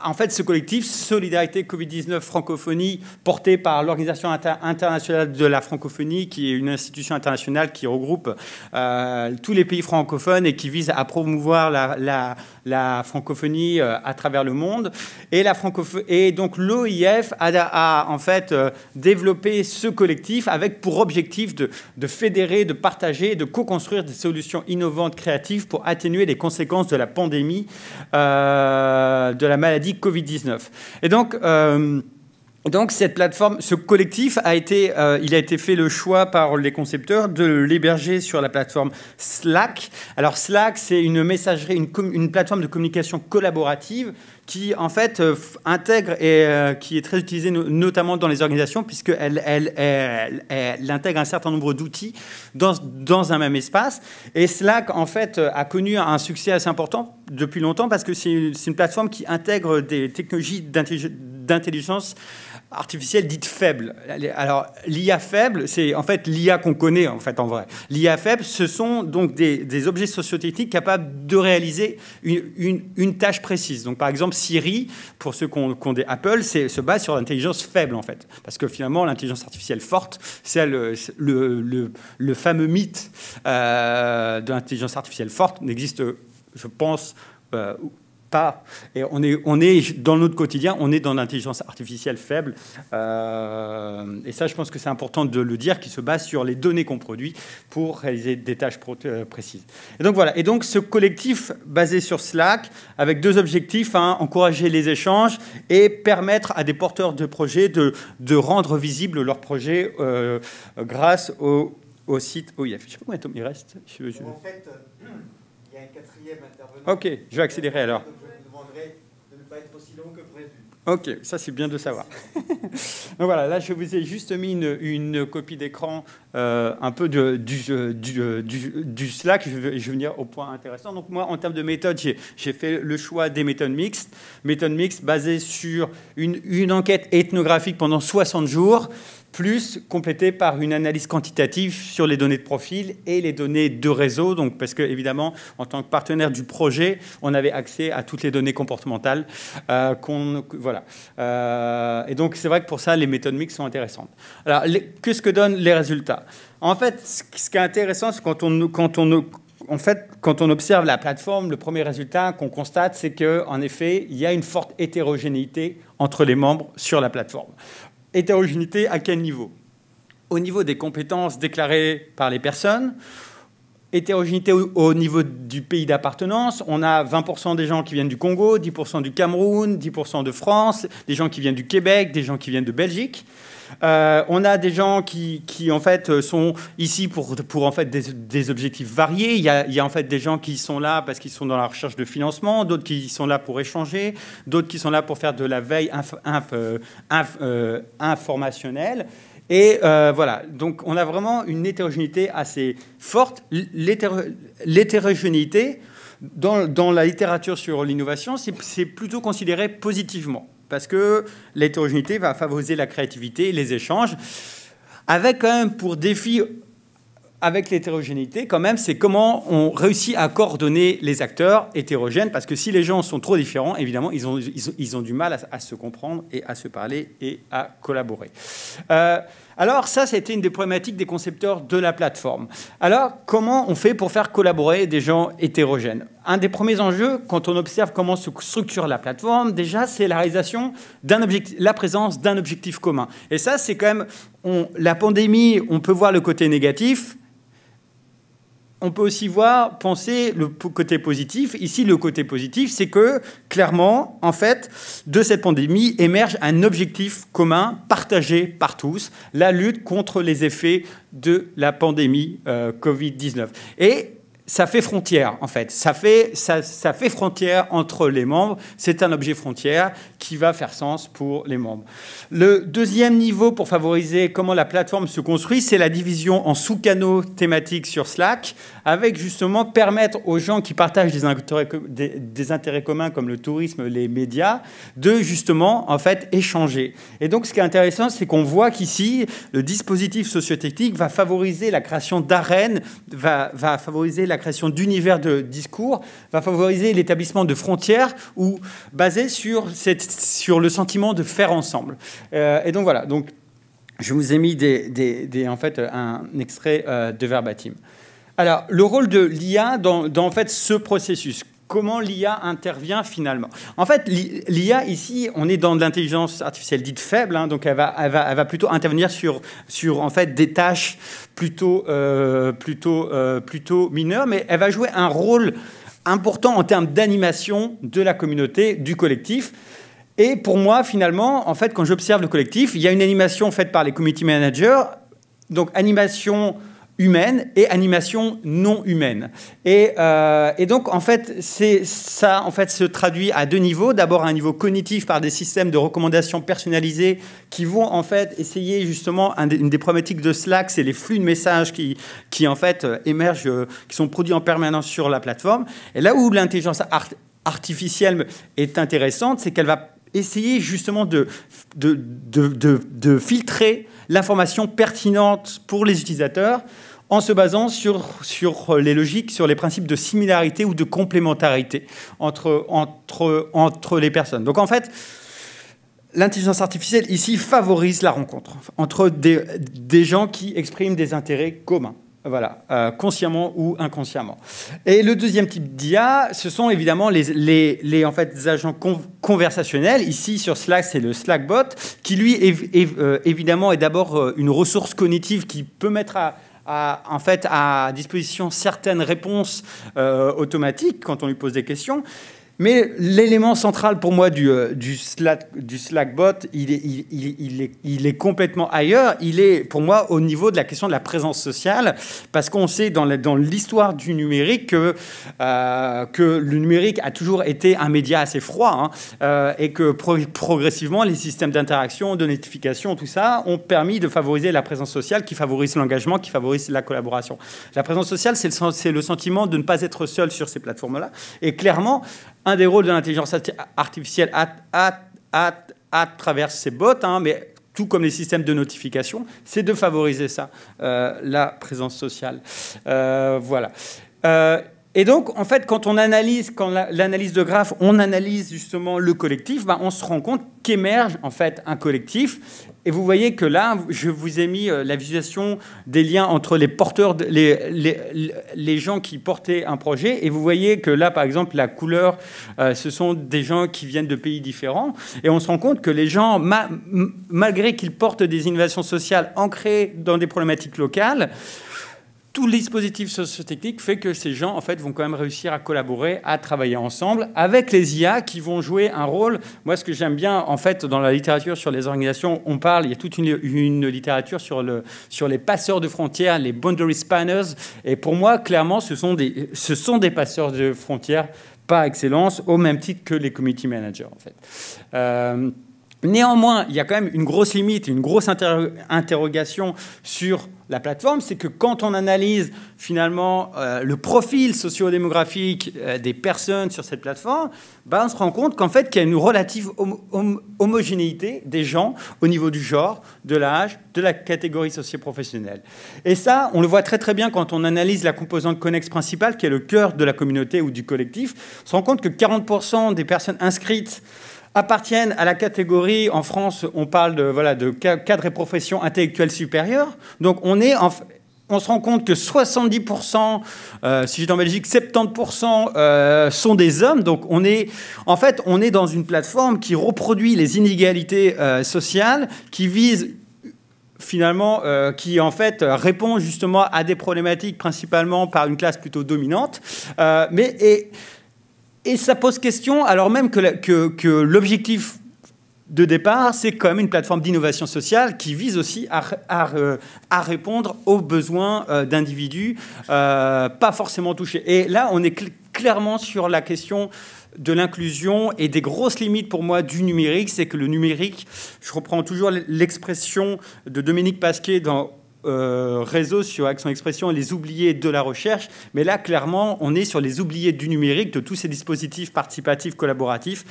en fait ce collectif Solidarité Covid-19 Francophonie porté par l'Organisation internationale de la francophonie qui est une institution internationale qui regroupe euh, tous les pays francophones et qui vise à promouvoir la, francophonie euh, à travers le monde. Et, la et donc l'OIF a, en fait euh, développé ce collectif avec pour objectif de, de fédérer, de partager, de co-construire des solutions innovantes, créatives pour atténuer les conséquences de la pandémie de la maladie Covid-19. Et donc, euh, donc cette plateforme, ce collectif a été, euh, il a été fait le choix par les concepteurs de l'héberger sur la plateforme Slack. Alors Slack, c'est une messagerie, une, plateforme de communication collaborative qui en fait euh, intègre et euh, qui est très utilisée notamment dans les organisations puisqu'elle elle, intègre un certain nombre d'outils dans, un même espace. Et Slack en fait a connu un succès assez important depuis longtemps parce que c'est une plateforme qui intègre des technologies d'intelligence artificielle dite faible. Alors, l'IA faible, c'est en fait l'IA qu'on connaît en fait en vrai. L'IA faible, ce sont donc des, objets sociotechniques capables de réaliser une, tâche précise. Donc, par exemple, Siri, pour ceux qui ont, des Apple, se base sur l'intelligence faible en fait, parce que finalement, l'intelligence artificielle forte, c'est le, fameux mythe euh, de l'intelligence artificielle forte n'existe, je pense. Euh, et on est, on est dans notre quotidien, on est dans l'intelligence artificielle faible. Euh, et ça, je pense que c'est important de le dire, qui se base sur les données qu'on produit pour réaliser des tâches euh, précises. Et donc voilà. Et donc ce collectif basé sur Slack, avec deux objectifs hein, encourager les échanges et permettre à des porteurs de projets de, de rendre visible leur projet euh, grâce au, au site OIF. Je ne sais pas combien de temps il reste. En fait, il y a un quatrième intervenant. Ok, je vais accélérer alors. Ok, ça c'est bien de savoir. Donc voilà, là je vous ai juste mis une, copie d'écran euh, un peu de, du, du, du, Slack. Je vais, je vais, venir au point intéressant. Donc moi, en termes de méthode, j'ai fait le choix des méthodes mixtes. Méthode mixte basée sur une, une enquête ethnographique pendant 60 jours plus complété par une analyse quantitative sur les données de profil et les données de réseau. Donc, parce que évidemment, en tant que partenaire du projet, on avait accès à toutes les données comportementales. Euh, voilà. Euh, et donc, c'est vrai que pour ça, les méthodes mixtes sont intéressantes. Alors, qu'est-ce que donnent les résultats? En fait, ce qui est intéressant, c'est quand on, quand on observe la plateforme, le premier résultat qu'on constate, c'est qu'en effet, il y a une forte hétérogénéité entre les membres sur la plateforme. Hétérogénéité à quel niveau? Au niveau des compétences déclarées par les personnes, hétérogénéité au, niveau du pays d'appartenance. On a 20% des gens qui viennent du Congo, 10% du Cameroun, 10% de France, des gens qui viennent du Québec, des gens qui viennent de Belgique. Euh, on a des gens qui, en fait sont ici pour, pour en fait des, objectifs variés. Il y, a, en fait des gens qui sont là parce qu'ils sont dans la recherche de financement, d'autres qui sont là pour échanger, d'autres qui sont là pour faire de la veille euh, euh, informationnelle. Et voilà, donc on a vraiment une hétérogénéité assez forte. L'hétérogénéité, dans, dans, la littérature sur l'innovation, c'est plutôt considéré positivement parce que l'hétérogénéité va favoriser la créativité, les échanges, avec quand même pour défi avec l'hétérogénéité, quand même, c'est comment on réussit à coordonner les acteurs hétérogènes, parce que si les gens sont trop différents, évidemment, ils ont, du mal à, se comprendre et à se parler et à collaborer. Euh, alors ça, c'était une des problématiques des concepteurs de la plateforme. Alors, comment on fait pour faire collaborer des gens hétérogènes? Un des premiers enjeux, quand on observe comment se structure la plateforme, déjà, c'est la réalisation d'un la présence d'un objectif commun. Et ça, c'est quand même, la pandémie, on peut voir le côté négatif, on peut aussi voir, penser le côté positif. Ici, le côté positif, c'est que clairement, en fait, de cette pandémie émerge un objectif commun partagé par tous, la lutte contre les effets de la pandémie euh, Covid-19. Et ça fait frontière, en fait. Ça fait, ça, fait frontière entre les membres. C'est un objet frontière qui va faire sens pour les membres. Le deuxième niveau pour favoriser comment la plateforme se construit, c'est la division en sous-canaux thématiques sur Slack, avec justement permettre aux gens qui partagent des intérêts, des intérêts communs comme le tourisme, les médias, de justement, en fait, échanger. Et donc, ce qui est intéressant, c'est qu'on voit qu'ici, le dispositif sociotechnique va favoriser la création d'arènes, va, va favoriser la la création d'univers de discours, va favoriser l'établissement de frontières ou basé sur, cette, sur le sentiment de faire ensemble. Euh, et donc voilà, donc, je vous ai mis des, des, en fait, un extrait euh, de verbatim. Alors, le rôle de l'IA dans, dans en fait, ce processus, comment l'IA intervient finalement. En fait, l'IA ici, on est dans de l'intelligence artificielle dite faible, hein, donc elle va, plutôt intervenir sur, en fait des tâches plutôt, euh, euh, plutôt mineures, mais elle va jouer un rôle important en termes d'animation de la communauté, du collectif. Et pour moi, finalement, en fait, quand j'observe le collectif, il y a une animation faite par les community managers, donc animation humaine et animation non humaine. Et, euh, et donc, en fait, ça en fait, se traduit à deux niveaux. D'abord, à un niveau cognitif par des systèmes de recommandations personnalisées qui vont en fait essayer justement, une des problématiques de Slack, c'est les flux de messages qui, qui en fait émergent, euh, qui sont produits en permanence sur la plateforme. Et là où l'intelligence artificielle est intéressante, c'est qu'elle va essayer justement de, de, de, de filtrer l'information pertinente pour les utilisateurs en se basant sur, sur les logiques, sur les principes de similarité ou de complémentarité entre, entre, entre les personnes. Donc en fait, l'intelligence artificielle ici favorise la rencontre entre des, des gens qui expriment des intérêts communs. Voilà, euh, consciemment ou inconsciemment. Et le deuxième type d'IA, ce sont évidemment les, les, en fait, agents conversationnels. Ici, sur Slack, c'est le Slackbot, qui lui, est, euh, évidemment, est d'abord euh, une ressource cognitive qui peut mettre à, en fait, à disposition certaines réponses automatiques quand on lui pose des questions. Mais l'élément central pour moi du, du, Slack, du Slackbot, il est, complètement ailleurs. Il est pour moi au niveau de la question de la présence sociale, parce qu'on sait dans l'histoire du numérique que, euh, que le numérique a toujours été un média assez froid, hein, euh, et que progressivement les systèmes d'interaction, de notification, tout ça, ont permis de favoriser la présence sociale, qui favorise l'engagement, qui favorise la collaboration. La présence sociale, c'est le sentiment de ne pas être seul sur ces plateformes-là. Et clairement, un des rôles de l'intelligence artificielle à, travers ces bots, hein, mais tout comme les systèmes de notification, c'est de favoriser ça, euh, la présence sociale. Euh, voilà. Euh, et donc, en fait, quand on analyse, quand l'analyse de graphe, on analyse justement le collectif, ben, on se rend compte qu'émerge en fait un collectif. Et vous voyez que là, je vous ai mis euh, la visualisation des liens entre les porteurs, les, les, les, gens qui portaient un projet. Et vous voyez que là, par exemple, la couleur, euh, ce sont des gens qui viennent de pays différents. Et on se rend compte que les gens, malgré qu'ils portent des innovations sociales ancrées dans des problématiques locales, tout le dispositif sociotechnique fait que ces gens, en fait, vont quand même réussir à collaborer, à travailler ensemble avec les IA qui vont jouer un rôle. Moi, ce que j'aime bien, en fait, dans la littérature sur les organisations, on parle, il y a toute une, littérature sur, le, sur les passeurs de frontières, les boundary spanners. Et pour moi, clairement, ce sont des, ce sont des passeurs de frontières par excellence, au même titre que les community managers, en fait. Euh, Néanmoins, il y a quand même une grosse limite, une grosse interrogation sur la plateforme, c'est que quand on analyse finalement euh, le profil socio-démographique euh, des personnes sur cette plateforme, ben, on se rend compte qu'en fait, qu'il y a une relative homogénéité des gens au niveau du genre, de l'âge, de la catégorie socio-professionnelle. Et ça, on le voit très très bien quand on analyse la composante connexe principale, qui est le cœur de la communauté ou du collectif. On se rend compte que 40% des personnes inscrites appartiennent à la catégorie, en France, on parle de, voilà, de cadre et profession intellectuelle supérieure. Donc on est on se rend compte que 70%, euh, si j'étais en Belgique, 70% euh, sont des hommes. Donc on est, en fait, on est dans une plateforme qui reproduit les inégalités euh, sociales, qui vise finalement, qui en fait répond justement à des problématiques principalement par une classe plutôt dominante. mais et ça pose question, alors même que, l'objectif de départ, c'est quand même une plateforme d'innovation sociale qui vise aussi à, répondre aux besoins d'individus pas forcément touchés. Et là, on est clairement sur la question de l'inclusion et des grosses limites pour moi du numérique, c'est que le numérique, je reprends toujours l'expression de Dominique Pasquet dans euh, réseau sur Action Expression les oubliés de la recherche. Mais là, clairement, on est sur les oubliés du numérique, de tous ces dispositifs participatifs, collaboratifs,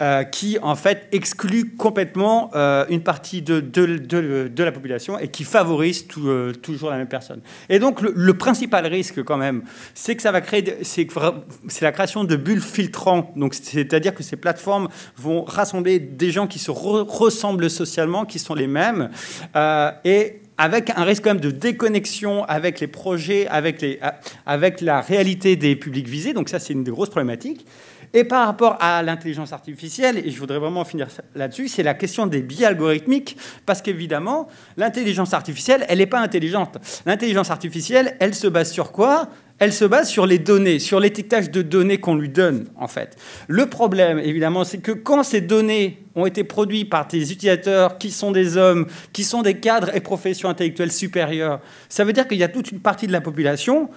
euh, qui, en fait, excluent complètement euh, une partie de, de, la population et qui favorisent toujours la même personne. Et donc, le, principal risque, quand même, c'est que ça va créer... C'est la création de bulles filtrantes. Donc, c'est-à-dire que ces plateformes vont rassembler des gens qui se ressemblent socialement, qui sont les mêmes, et avec un risque quand même de déconnexion avec les projets, avec, les, avec la réalité des publics visés. Donc ça, c'est une des grosses problématiques. Et par rapport à l'intelligence artificielle, et je voudrais vraiment finir là-dessus, c'est la question des biais algorithmiques, parce qu'évidemment, l'intelligence artificielle, elle n'est pas intelligente. L'intelligence artificielle, elle se base sur quoi? Elle se base sur les données, sur l'étiquetage de données qu'on lui donne, en fait. Le problème, évidemment, c'est que quand ces données ont été produites par des utilisateurs qui sont des hommes, qui sont des cadres et professions intellectuelles supérieures, ça veut dire qu'il y a toute une partie de la population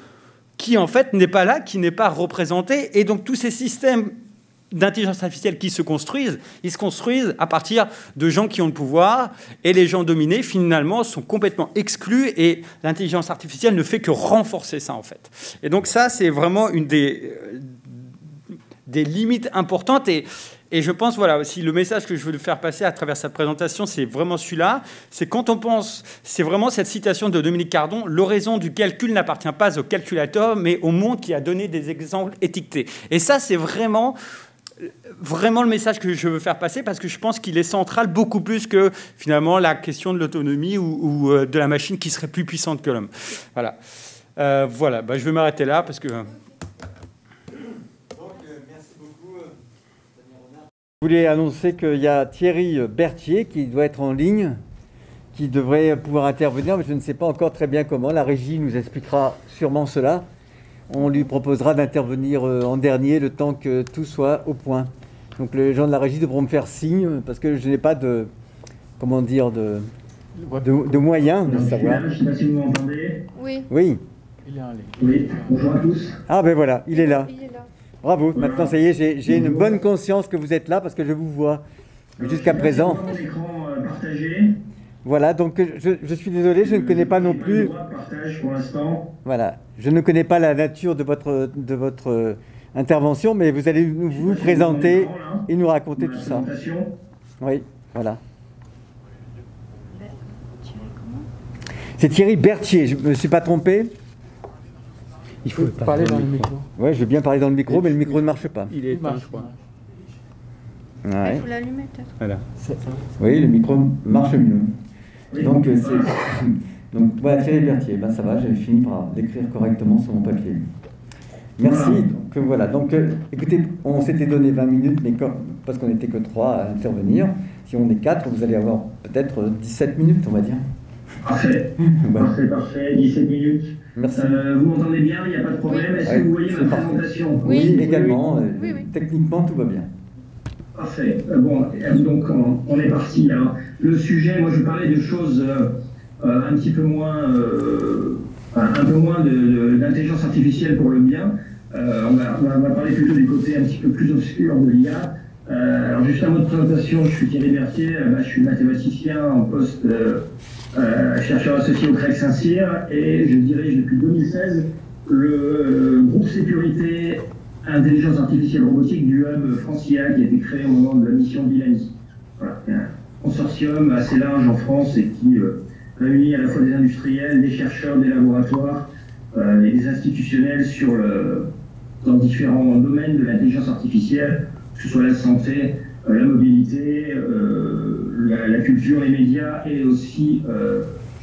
qui, en fait, n'est pas là, qui n'est pas représentée. Et donc, tous ces systèmes d'intelligence artificielle qui se construisent, ils se construisent à partir de gens qui ont le pouvoir et les gens dominés finalement sont complètement exclus et l'intelligence artificielle ne fait que renforcer ça en fait. Et donc ça c'est vraiment une des, euh, des limites importantes et, et je pense, voilà, aussi le message que je veux faire passer à travers cette présentation, c'est vraiment celui-là. C'est quand on pense, c'est vraiment cette citation de Dominique Cardon, l'oraison du calcul n'appartient pas au calculateur, mais au monde qui a donné des exemples étiquetés. Et ça, c'est vraiment vraiment le message que je veux faire passer parce que je pense qu'il est central beaucoup plus que finalement la question de l'autonomie ou, euh, de la machine qui serait plus puissante que l'homme. Voilà. Euh, voilà, bah, je vais m'arrêter là parce que. Euh, je voulais annoncer qu'il y a Thierry Berthier qui doit être en ligne, qui devrait pouvoir intervenir, mais je ne sais pas encore très bien comment. La régie nous expliquera sûrement cela on lui proposera d'intervenir euh, en dernier le temps que tout soit au point. Donc les gens de la régie devront me faire signe parce que je n'ai pas de comment dire de, de, moyens de savoir. je ne sais pas si vous m'entendez. Oui. Oui. Oui. Bonjour à tous. Ah ben voilà, il est là. Bravo. Maintenant ça y est, j'ai une bonne conscience que vous êtes là parce que je vous vois jusqu'à présent. Euh, partagé. Voilà, donc je, suis désolé, je ne connais pas non plus. Voilà, je ne connais pas la nature de votre, de votre euh, intervention, mais vous allez nous vous présenter et nous raconter tout ça. Oui, voilà. C'est Thierry Berthier, je ne me suis pas trompé? Il faut parler dans le micro. Oui, je veux bien parler dans le micro, mais le micro ne marche pas. Il est éteint, je crois. Ouais. Il faut l'allumer peut-être. Voilà. Oui, le micro marche mieux. Donc, euh, donc voilà, Thierry Berthier, ben, ça va, j'ai fini par l'écrire correctement sur mon papier. Merci. Donc euh, voilà. Donc euh, écoutez, on s'était donné 20 minutes, mais parce qu'on n'était que 3 à intervenir. Si on est 4, vous allez avoir peut-être 17 minutes, on va dire. Parfait. Parfait, parfait. 17 minutes. Merci. vous m'entendez bien, il n'y a pas de problème. Est-ce que vous voyez ma présentation? Oui, également. Techniquement, tout va bien. Parfait. Euh, bon, euh, donc on, est parti. Le sujet, moi je parlais de choses euh, un petit peu moins, un peu moins d'intelligence artificielle pour le bien. On va, parler plutôt du côté un petit peu plus obscur de l'IA. alors juste un mot de présentation, je suis Thierry Berthier, je suis mathématicien en poste chercheur associé au CREC Saint-Cyr et je dirige depuis 2016 le groupe sécurité intelligence artificielle robotique du hub Francia qui a été créé au moment de la mission Bilani. Voilà, consortium assez large en France et qui euh, réunit à la fois des industriels, des chercheurs, des laboratoires euh, et des institutionnels sur dans différents domaines de l'intelligence artificielle, que ce soit la santé, euh, la mobilité, la, culture, les médias et aussi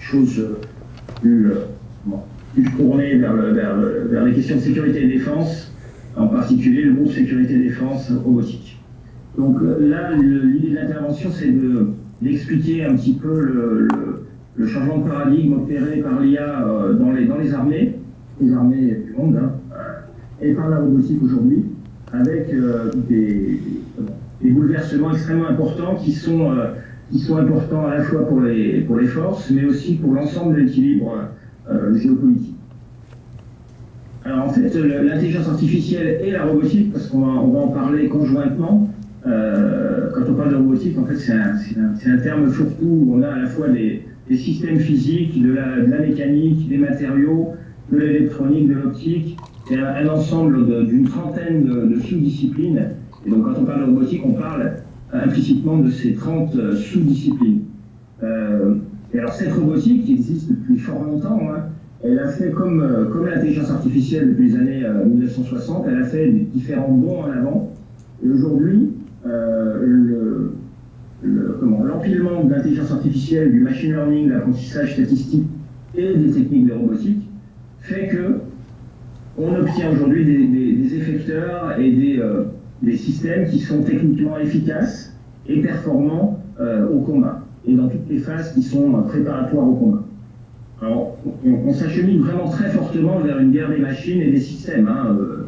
choses plus, plus vers, vers, les questions de sécurité et défense en particulier le groupe sécurité-défense robotique. Donc là, l'idée de l'intervention, c'est d'expliquer un petit peu le, changement de paradigme opéré par l'IA euh, dans, les, dans les armées, les armées du monde, hein, et par la robotique aujourd'hui, avec euh, des, des bouleversements extrêmement importants qui sont, qui sont importants à la fois pour les, pour les forces, mais aussi pour l'ensemble de l'équilibre géopolitique. Alors en fait, l'intelligence artificielle et la robotique, parce qu'on va, on va en parler conjointement, euh, quand on parle de robotique, en fait, c'est un, terme fourre-tout où on a à la fois des, systèmes physiques, de la, mécanique, des matériaux, de l'électronique, de l'optique, et un, ensemble d'une trentaine de, sous-disciplines. Et donc, quand on parle de robotique, on parle implicitement de ces 30 euh, sous-disciplines. Euh, et alors, cette robotique, qui existe depuis fort longtemps, hein, elle a fait comme, euh, comme l'intelligence artificielle depuis les années 1960, elle a fait différents bons en avant. Et aujourd'hui, euh, l'empilement de l'intelligence artificielle, du machine learning, de l'apprentissage statistique et des techniques de robotique fait que on obtient aujourd'hui des, effecteurs et des, euh, des, systèmes qui sont techniquement efficaces et performants au combat et dans toutes les phases qui sont préparatoires au combat. Alors, on, s'achemine vraiment très fortement vers une guerre des machines et des systèmes. Hein, euh,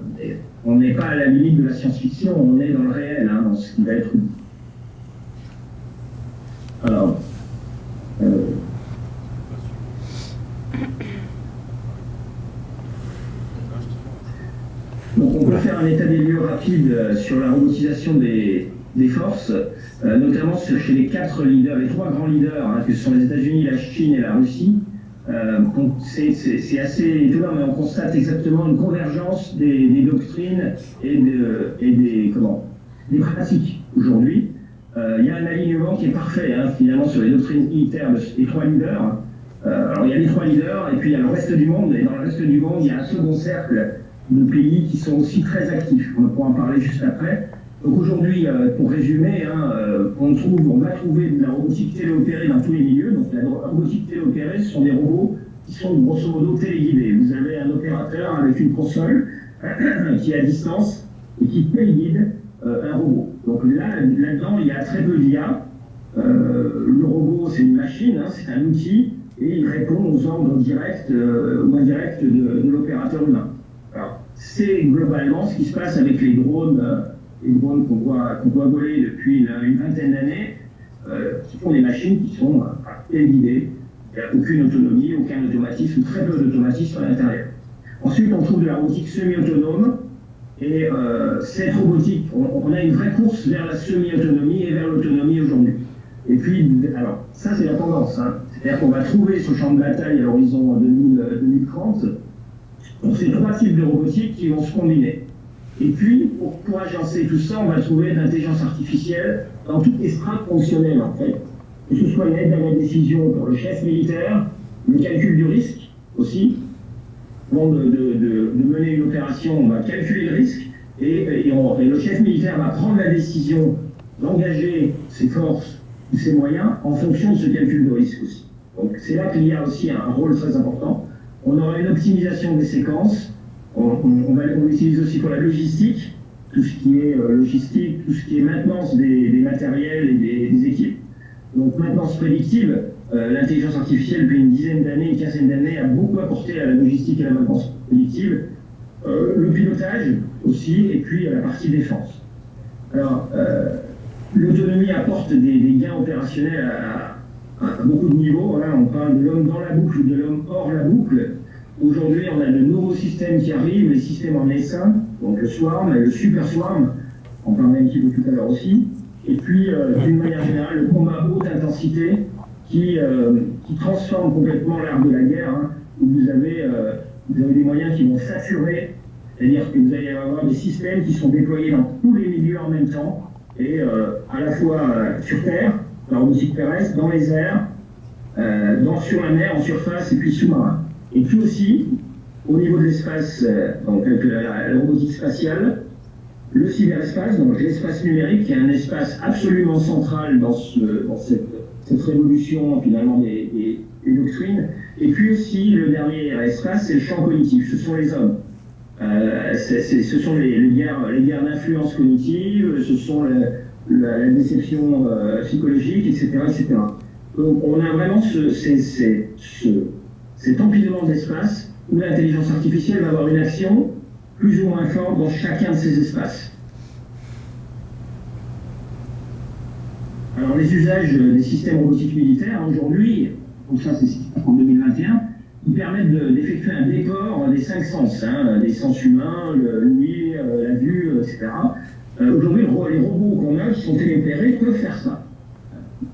on n'est pas à la limite de la science-fiction, on est dans le réel, hein, dans ce qui va être. Alors, euh, donc on peut faire un état des lieux rapide euh, sur la robotisation des, forces, notamment chez les quatre leaders, les trois grands leaders, hein, que sont les États-Unis, la Chine et la Russie. Euh, c'est assez étonnant, mais on constate exactement une convergence des, doctrines et, de, et, des, comment, des pratiques aujourd'hui. Euh, il y a un alignement qui est parfait, hein, finalement, sur les doctrines militaires des trois leaders. Euh, alors, il y a les trois leaders, et puis il y a le reste du monde, et dans le reste du monde, il y a un second cercle de pays qui sont aussi très actifs. On pourra en parler juste après. Donc aujourd'hui, euh, pour résumer, hein, euh, on, trouve, on va trouver de la robotique téléopérée dans tous les milieux. Donc la robotique téléopérée, ce sont des robots qui sont grosso modo téléguidés. Vous avez un opérateur avec une console qui est à distance et qui téléguide euh, un robot. Donc là, là-dedans, il y a très peu d'IA. le robot, c'est une machine, hein, c'est un outil, et il répond aux ordres directs ou indirects de, de l'opérateur humain. C'est globalement ce qui se passe avec les drones les drones qu'on voit, qu'on voit voler depuis une, vingtaine d'années, euh, qui font des machines qui sont euh, téléguidées. Il n'y a aucune autonomie, aucun automatisme, très peu d'automatisme à l'intérieur. Ensuite, on trouve de la robotique semi-autonome. Et euh, cette robotique, on, a une vraie course vers la semi-autonomie et vers l'autonomie aujourd'hui. Et puis, alors, ça c'est la tendance. Hein. C'est-à-dire qu'on va trouver ce champ de bataille à l'horizon 2030 pour ces trois types de robotique qui vont se combiner. Et puis, pour, agencer tout ça, on va trouver de l'intelligence artificielle dans toutes les strates fonctionnelles, en fait. Que ce soit une aide à la décision pour le chef militaire, le calcul du risque aussi. Avant de, mener une opération, on va calculer le risque et, le chef militaire va prendre la décision d'engager ses forces ou ses moyens en fonction de ce calcul de risque aussi. Donc c'est là qu'il y a aussi un rôle très important. On aura une optimisation des séquences, on, va, l'utilise aussi pour la logistique, tout ce qui est euh, logistique, tout ce qui est maintenance des, matériels et des, équipes. Donc maintenance prédictive, euh, l'intelligence artificielle depuis une dizaine d'années, une quinzaine d'années a beaucoup apporté à la logistique et à la maintenance prédictive. Euh, le pilotage aussi, et puis à la partie défense. Alors, l'autonomie apporte des, gains opérationnels à, beaucoup de niveaux. on parle de l'homme dans la boucle ou de l'homme hors la boucle. Aujourd'hui, on a de nouveaux systèmes qui arrivent, les systèmes en essaim, donc le Swarm le Super Swarm, on parlait un petit peu tout à l'heure aussi. Et puis, euh, d'une manière générale, le combat haute intensité qui, euh, qui transforme complètement l'art de la guerre, hein, où vous avez, euh, vous avez des moyens qui vont saturer, c'est-à-dire que vous allez avoir des systèmes qui sont déployés dans tous les milieux en même temps, et à la fois sur Terre, dans robotique terrestre, dans les airs, dans, sur la mer, en surface, et puis sous-marin. Et puis aussi, au niveau de l'espace, euh, donc la, robotique spatiale, le cyberespace, donc l'espace numérique, qui est un espace absolument central dans, cette, révolution finalement des, doctrines. Et puis aussi, le dernier espace, c'est le champ cognitif, ce sont les hommes. Euh, ce sont les, guerres, les guerres d'influence cognitive, ce sont la, déception euh, psychologique, etc., etc. Donc on a vraiment ce, ce cet empilement d'espace où l'intelligence artificielle va avoir une action plus ou moins forte dans chacun de ces espaces. Alors les usages des systèmes robotiques militaires aujourd'hui, donc ça c'est en 2021, ils permettent d'effectuer un déport des cinq sens, hein, les sens humains, l'ouïe, la vue, etc. aujourd'hui, les robots qu'on a qui sont téléopérés peuvent faire ça.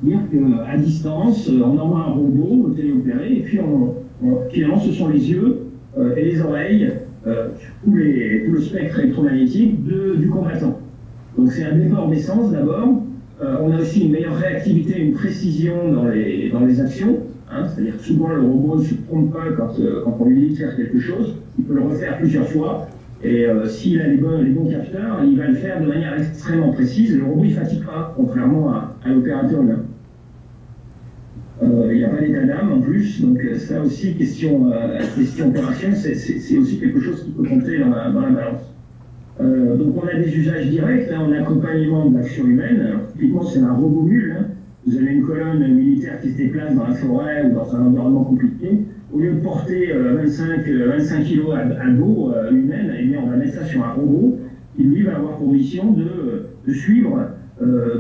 C'est-à-dire qu'à distance, on envoie un robot téléopéré et puis on, finalement ce sont les yeux et les oreilles, tout, tout, le spectre électromagnétique du combattant. Donc c'est un déport d'essence d'abord. Euh, on a aussi une meilleure réactivité, une précision dans les, dans les actions. Hein, C'est-à-dire que souvent le robot ne se trompe pas quand, euh, quand, on lui dit de faire quelque chose. Il peut le refaire plusieurs fois. Et euh, s'il a les bons, les bons capteurs, il va le faire de manière extrêmement précise. Le robot ne fatigue pas, contrairement à, à l'opérateur humain. Il n'y a pas d'état d'âme en plus, donc ça aussi, question, question opération, c'est aussi quelque chose qui peut compter dans la, dans la balance. Euh, donc on a des usages directs hein, en accompagnement de l'action humaine. Typiquement, c'est un robot mule. Hein. Vous avez une colonne militaire qui se déplace dans la forêt ou dans un environnement compliqué. Au lieu de porter 25, euh, 25 euh, kg à, dos humaine, eh bien, on va mettre ça sur un robot qui, lui, va avoir pour mission de, de suivre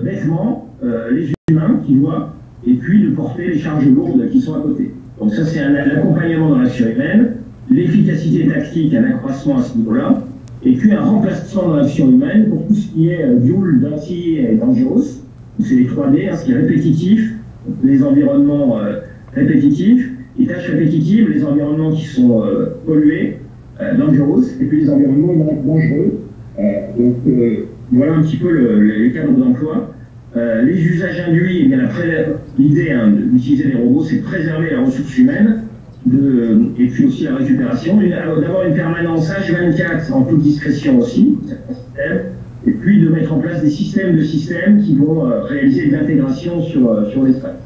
bêtement les humains qui voient et puis de porter les charges lourdes qui sont à côté. Donc ça, c'est un, accompagnement dans l'action humaine. L'efficacité tactique, un accroissement à ce niveau-là et puis un remplacement dans l'action humaine pour tout ce qui est euh, Dual, Dirty et. C'est les 3D, hein, ce qui est répétitif, les environnements euh, répétitifs, les tâches répétitives, les environnements qui sont euh, pollués, dangerous, et puis les environnements dangereux. donc voilà un petit peu le, les cadres d'emploi. Les usages induits, eh l'idée hein, d'utiliser les robots, c'est préserver la ressource humaine de, et puis aussi la récupération, d'avoir une permanence H24 en toute discrétion aussi, et puis de mettre en place des systèmes de systèmes qui vont euh, réaliser de l'intégration sur, euh, sur l'espace.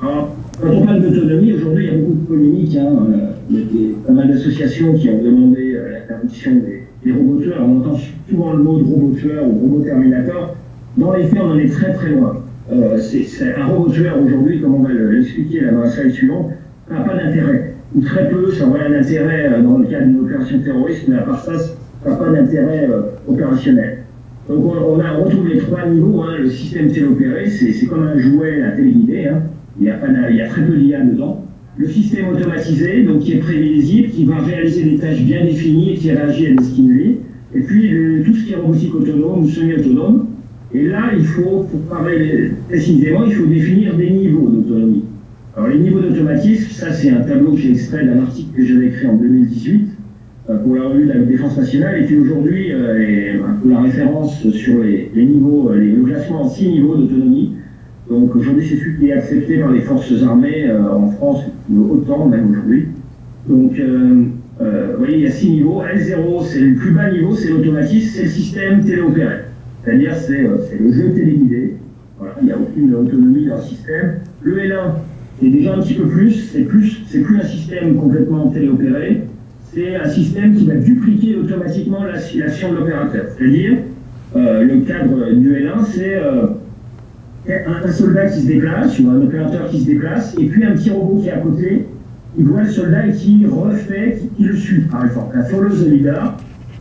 quand on parle d'autonomie, aujourd'hui il y a beaucoup de polémiques, hein, euh, il y a pas mal d'associations qui ont demandé l'interdiction des, des roboteurs, on entend souvent le mot de roboteur ou robot terminator, dans les faits on en est très très loin. c'est un roboteur aujourd'hui, comme on va l'expliquer dans la slide suivante, n'a pas d'intérêt, ou très peu, ça aurait un intérêt euh, dans le cadre d'une opération terroriste, mais à part ça, ça n'a pas d'intérêt euh, opérationnel. Donc on, a, retrouvé les trois niveaux, hein. le système téléopéré, c'est comme un jouet à téléguidé, hein. il, y a il y a très peu d'IA dedans. Le système automatisé, donc qui est prévisible, qui va réaliser des tâches bien définies et qui réagit à des stimuli. Et puis tout ce qui est robotique autonome ou semi-autonome. Et là, il faut, pour parler précisément, il faut définir des niveaux d'autonomie. Alors les niveaux d'automatisme, ça c'est un tableau que j'ai extrait d'un article que j'avais écrit en 2018 euh, pour la revue de la Défense nationale et qui aujourd'hui euh, est un peu la référence sur les, niveaux, euh, les, le classement en six niveaux d'autonomie. Donc aujourd'hui c'est celui qui est accepté par les forces armées en France, autant même aujourd'hui. Donc vous voyez, il y a six niveaux. L0, c'est le plus bas niveau, c'est l'automatisme, c'est le système téléopéré. C'est-à-dire c'est le jeu téléguidé. Il n'y a aucune autonomie dans le système. Le L1, c'est déjà un petit peu plus, c'est plus, plus un système complètement téléopéré, c'est un système qui va dupliquer automatiquement l'action de l'opérateur. C'est-à-dire, euh, le cadre du L1, c'est euh, un, soldat qui se déplace, ou un opérateur qui se déplace, et puis un petit robot qui est à côté, il voit le soldat et qui refait, qui, le suit, par exemple. La follow the leader.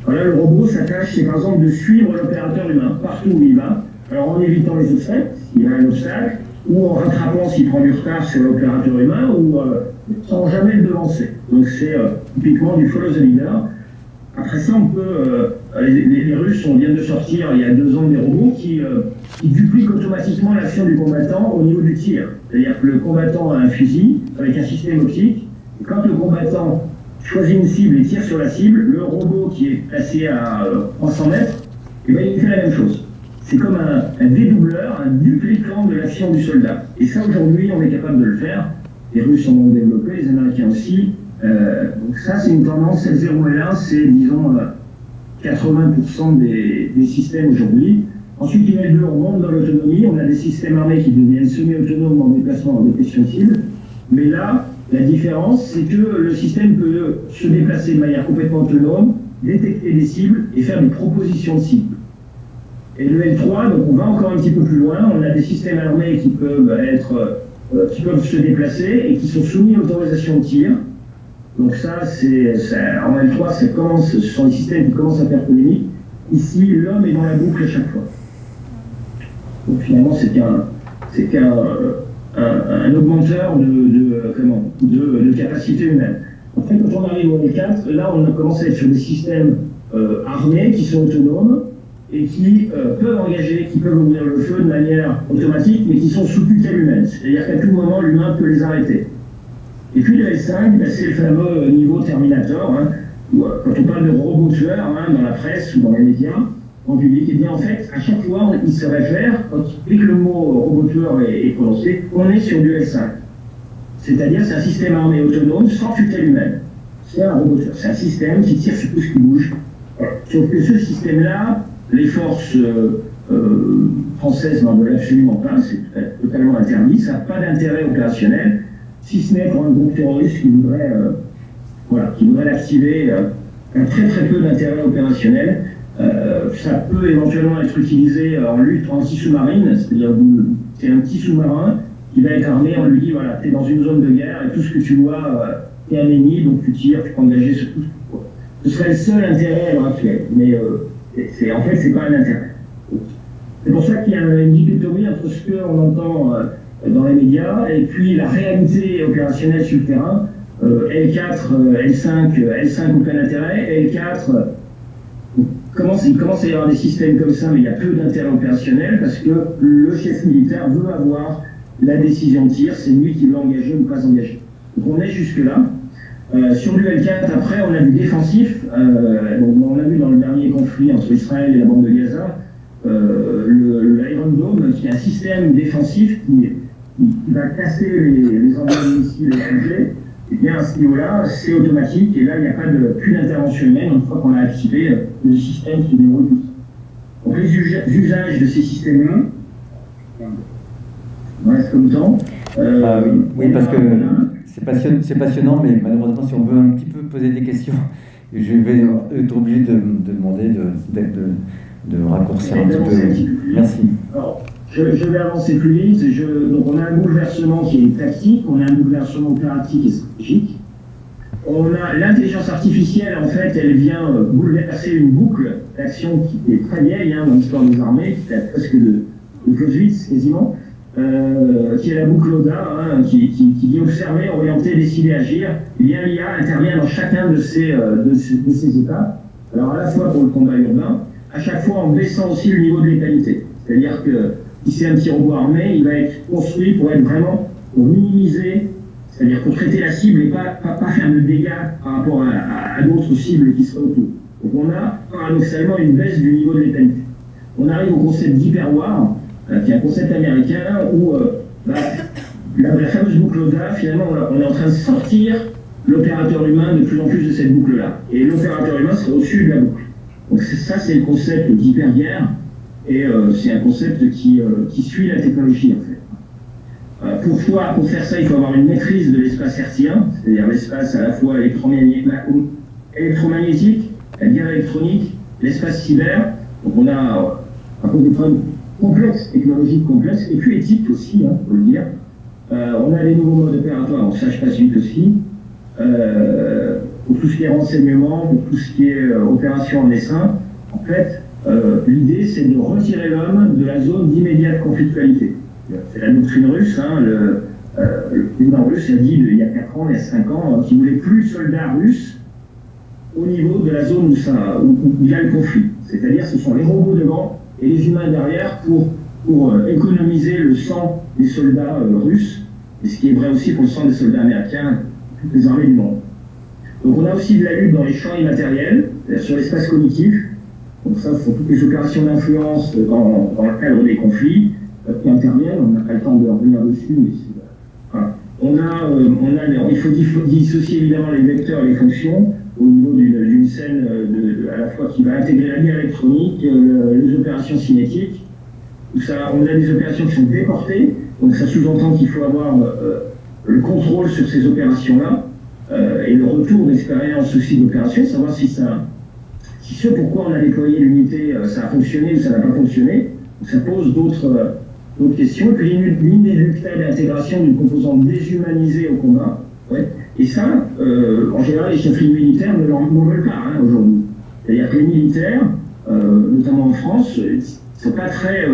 Voilà, le robot, sa tâche, c'est par exemple de suivre l'opérateur humain partout où il va, alors en évitant les obstacles, s'il y a un obstacle, ou en rattrapant s'il prend du retard sur l'opérateur humain, ou euh, sans jamais le devancer. Donc c'est euh, typiquement du follow the leader. Après ça, on peut, euh, les, Russes, on vient de sortir il y a deux ans des robots qui, qui dupliquent automatiquement l'action du combattant au niveau du tir. C'est-à-dire que le combattant a un fusil avec un système optique, et quand le combattant choisit une cible et tire sur la cible, le robot qui est placé à 300 mètres, eh ben, il fait la même chose. C'est comme un, dédoubleur, un dupliquant de l'action du soldat. Et ça, aujourd'hui, on est capable de le faire. Les Russes en ont développé, les Américains aussi. Euh, donc ça, c'est une tendance, L0 et 1, c'est, disons, 80% euh, des, systèmes aujourd'hui. Ensuite, il y a deux, on monte dans l'autonomie. On a des systèmes armés qui deviennent semi-autonomes en déplacement en de cible. Mais là, la différence, c'est que le système peut se déplacer de manière complètement autonome, détecter des cibles et faire des propositions de cibles. Et le L3, donc on va encore un petit peu plus loin, on a des systèmes armés qui peuvent euh, qui peuvent se déplacer et qui sont soumis à autorisation de tir. Donc ça, c'est, en L3, ça commence, ce sont des systèmes qui commencent à faire polémique. Ici, l'homme est dans la boucle à chaque fois. Donc finalement, c'est un, c'est qu'un un, augmenteur de, de, de, capacité humaine. Fait, quand on arrive au L4, là, on a commencé à être sur des systèmes armés qui sont autonomes et qui peuvent engager, qui peuvent ouvrir le feu de manière automatique, mais qui sont sous tutelle humaine. C'est-à-dire qu'à tout moment, l'humain peut les arrêter. Et puis le S5, ben, c'est le fameux niveau Terminator, hein, où, quand on parle de robot tueur hein, dans la presse ou dans les médias, en public, et eh bien en fait, à chaque fois, il se réfère, dès que le mot robot tueur est, prononcé, on est sur du S5. C'est-à-dire, c'est un système armé autonome sans tutelle humaine. C'est un robot tueur, c'est un système qui tire sur tout ce qui bouge. Sauf que ce système-là, les forces euh, euh, françaises n'en veulent absolument pas, c'est totalement interdit, ça n'a pas d'intérêt opérationnel, si ce n'est pour un groupe terroriste qui voudrait, euh, voilà, qui l'activer, euh, très très peu d'intérêt opérationnel. Euh, ça peut éventuellement être utilisé en lutte anti-sous-marine, c'est-à-dire c'est un petit sous-marin qui va être armé, on lui dit voilà, tu es dans une zone de guerre et tout ce que tu vois, tu es un ennemi, donc tu tires, tu peux engager sur tout. Ce serait le seul intérêt à l'heure actuelle, mais c'est, en fait, c'est pas un intérêt. C'est pour ça qu'il y a une dichotomie entre ce qu'on entend dans les médias, et puis la réalité opérationnelle sur le terrain, L4, L5, L5 aucun intérêt, L4, commence, il commence à y avoir des systèmes comme ça, mais il y a peu d'intérêt opérationnel parce que le chef militaire veut avoir la décision de tir, c'est lui qui veut engager ou pas engager. Donc on est jusque-là. Euh, sur l'UL4, après, on a du défensif. Euh, on a vu dans le dernier conflit entre Israël et la bande de Gaza, euh, l'Iron Dome, qui est un système défensif qui va casser les, les de missiles et eh bien à ce niveau-là, c'est automatique et là, il n'y a pas de, plus d'intervention humaine. Une fois qu'on a activé, euh, le système se déroule Donc les usages de ces systèmes-là, on reste comme temps. Euh, ah oui. oui, parce que c'est passionnant, passionnant, mais malheureusement, si on veut un petit peu poser des questions, je vais être obligé de, de demander de, de, de, raccourcir un petit peu. Merci. Je, vais avancer plus vite. donc on a un bouleversement qui est tactique, on a un bouleversement opératique et stratégique. On a l'intelligence artificielle, en fait, elle vient euh, bouleverser une boucle d'action qui est très vieille hein, dans l'histoire des armées, qui date presque de, de Clausewitz quasiment, euh, qui est la boucle ODA, hein, qui, dit observer, orienter, décider, agir. L'IA intervient dans chacun de ces, euh, de, ces, états. Alors à la fois pour le combat urbain, à chaque fois en baissant aussi le niveau de létalité. C'est-à-dire que si c'est un petit robot armé, il va être construit pour être vraiment, pour minimiser, c'est-à-dire pour traiter la cible et pas, pas, faire de dégâts par rapport à, d'autres cibles qui seraient autour. Donc on a paradoxalement une baisse du niveau de létalité. On arrive au concept d'hyperwar, euh, qui est un concept américain où euh, bah, la, fameuse boucle ODA, finalement, on, est en train de sortir l'opérateur humain de plus en plus de cette boucle-là. Et l'opérateur humain sera au-dessus de la boucle. Donc ça, c'est le concept d'hyperguerre et euh, c'est un concept qui, euh, qui, suit la technologie en fait. Euh, pour, pour faire ça, il faut avoir une maîtrise de l'espace hertzien, c'est-à-dire l'espace à la fois électromagnétique, la guerre électronique, l'espace cyber. Donc on a un peu des problèmes complexes, technologiques complexes, et puis éthiques aussi, hein, faut le dire. on a les nouveaux modes opératoires, ça je passe vite aussi. pour tout ce qui est renseignement, pour tout ce qui est opération en essaim, en fait, euh, l'idée, c'est de retirer l'homme de la zone d'immédiate conflictualité. C'est la doctrine russe. Hein, le, euh, le, président russe a dit il y a 4 ans, il y a 5 ans, qu'il ne voulait plus soldats russes au niveau de la zone où, ça, il y a le conflit. C'est-à-dire ce sont les robots devant et les humains derrière pour, pour euh, économiser le sang des soldats russes, et ce qui est vrai aussi pour le sang des soldats américains, toutes les armées du monde. Donc on a aussi de la lutte dans les champs immatériels, sur l'espace cognitif, donc ça, ce sont toutes les opérations d'influence dans, dans, le cadre des conflits euh, qui interviennent. On n'a pas le temps de revenir dessus, voilà. on a, euh, on a, il faut dissocier évidemment les vecteurs et les fonctions au niveau d'une scène euh, à la fois qui va intégrer la guerre électronique, les opérations cinétiques. On a des opérations qui sont déportées, donc ça sous-entend qu'il faut avoir le contrôle sur ces opérations-là et le retour d'expérience aussi d'opération, savoir si ça ce pourquoi on a déployé l'unité, euh, ça a fonctionné ou ça n'a pas fonctionné, ça pose d'autres euh, questions. Et puis l'inéluctable intégration d'une composante déshumanisée au combat. Et ça, euh, en général, les chefs militaires ne l'en veulent pas hein, aujourd'hui. C'est-à-dire que les militaires, notamment en France, ne sont pas très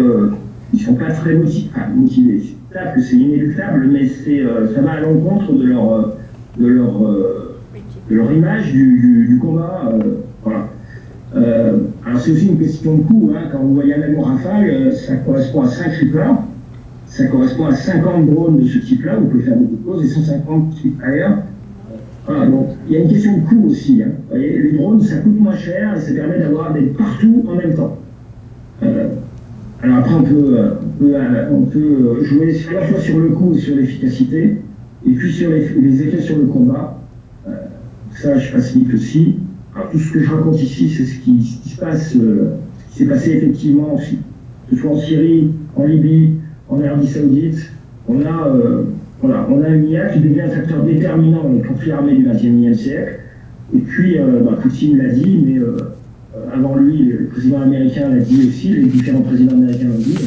ils sont pas très motivés. motivés. Ils savent que c'est inéluctable, mais c'est, ça va à l'encontre de leur, de leur, de leur image du, du, combat. Voilà. alors c'est aussi une question de coût. Hein. Quand vous voyez un avion Rafale, ça correspond à 5 Reapers ça correspond à 50 drones de ce type-là, vous pouvez faire beaucoup de choses, et 150 types aériens. Voilà, donc il y a une question de coût aussi. Hein. Vous voyez, les drones, ça coûte moins cher et ça permet d'avoir des partout en même temps. Euh, alors après, on peut, euh, on peut, euh, jouer à la fois sur le coût et sur l'efficacité, et puis sur les, effets sur le combat. ça, je facilite aussi. Alors, tout ce que je raconte ici, c'est ce qui, se passe, qui s'est passé effectivement aussi, que ce soit en Syrie, en Libye, en Arabie Saoudite, on a, euh, voilà, on a une IA qui devient un facteur déterminant dans les conflits armés du XXIe siècle. Et puis, euh, bah, Poutine l'a dit, mais euh, avant lui, le président américain l'a dit aussi, les différents présidents américains l'ont dit.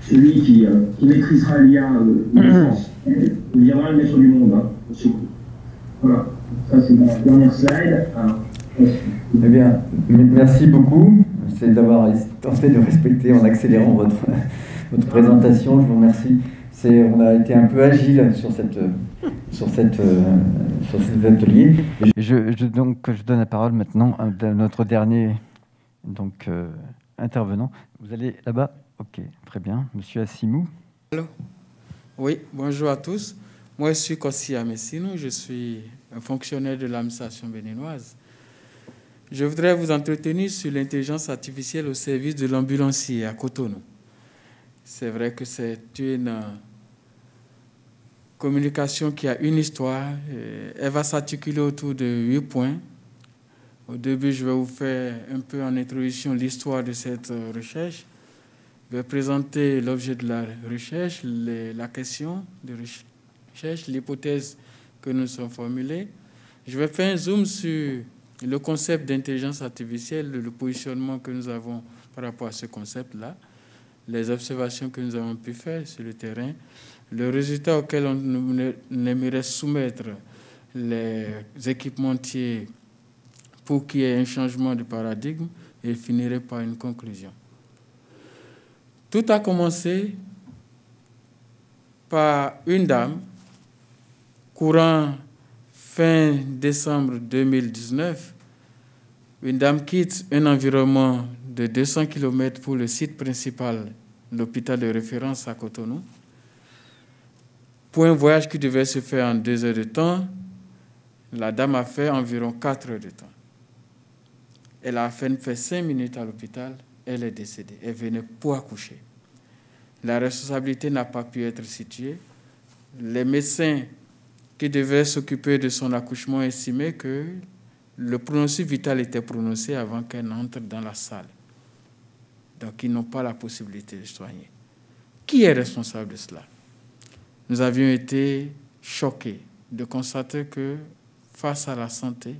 Celui qui, maîtrisera l'IA de France deviendra le maître du monde. Hein, voilà, ça c'est ma dernière slide. Ah, eh bien, merci beaucoup. C'est d'avoir tenté de respecter en accélérant votre votre présentation. Je vous remercie. On a été un peu agile sur, cette, sur, cette, sur cet atelier. Je, donc, je donne la parole maintenant à notre dernier donc, euh, intervenant. Vous allez là-bas? Ok, très bien. Monsieur Assimou. Allô? Oui, bonjour à tous. Moi, je suis Kossi Amessino, je suis un fonctionnaire de l'administration béninoise. Je voudrais vous entretenir sur l'intelligence artificielle au service de l'ambulancier à Cotonou. C'est vrai que c'est une euh, communication qui a une histoire. Elle va s'articuler autour de huit points. Au début, je vais vous faire un peu en introduction l'histoire de cette euh, recherche. Je vais présenter l'objet de la recherche, la question de recherche, l'hypothèse que nous sommes formulées. Je vais faire un zoom sur le concept d'intelligence artificielle, le positionnement que nous avons par rapport à ce concept-là les observations que nous avons pu faire sur le terrain, le résultat auquel on aimerait soumettre les équipementiers pour qu'il y ait un changement de paradigme et finirait par une conclusion. Tout a commencé par une dame, courant fin décembre 2019, une dame quitte un environnement de 200 km pour le site principal, l'hôpital de référence à Cotonou. Pour un voyage qui devait se faire en deux heures de temps, la dame a fait environ quatre heures de temps. Elle a fait cinq minutes à l'hôpital, elle est décédée. Elle venait pour accoucher. La responsabilité n'a pas pu être située. Les médecins qui devaient s'occuper de son accouchement estimaient que le pronostic vital était prononcé avant qu'elle n'entre dans la salle. Donc ils n'ont pas la possibilité de soigner. Qui est responsable de cela? Nous avions été choqués de constater que face à la santé,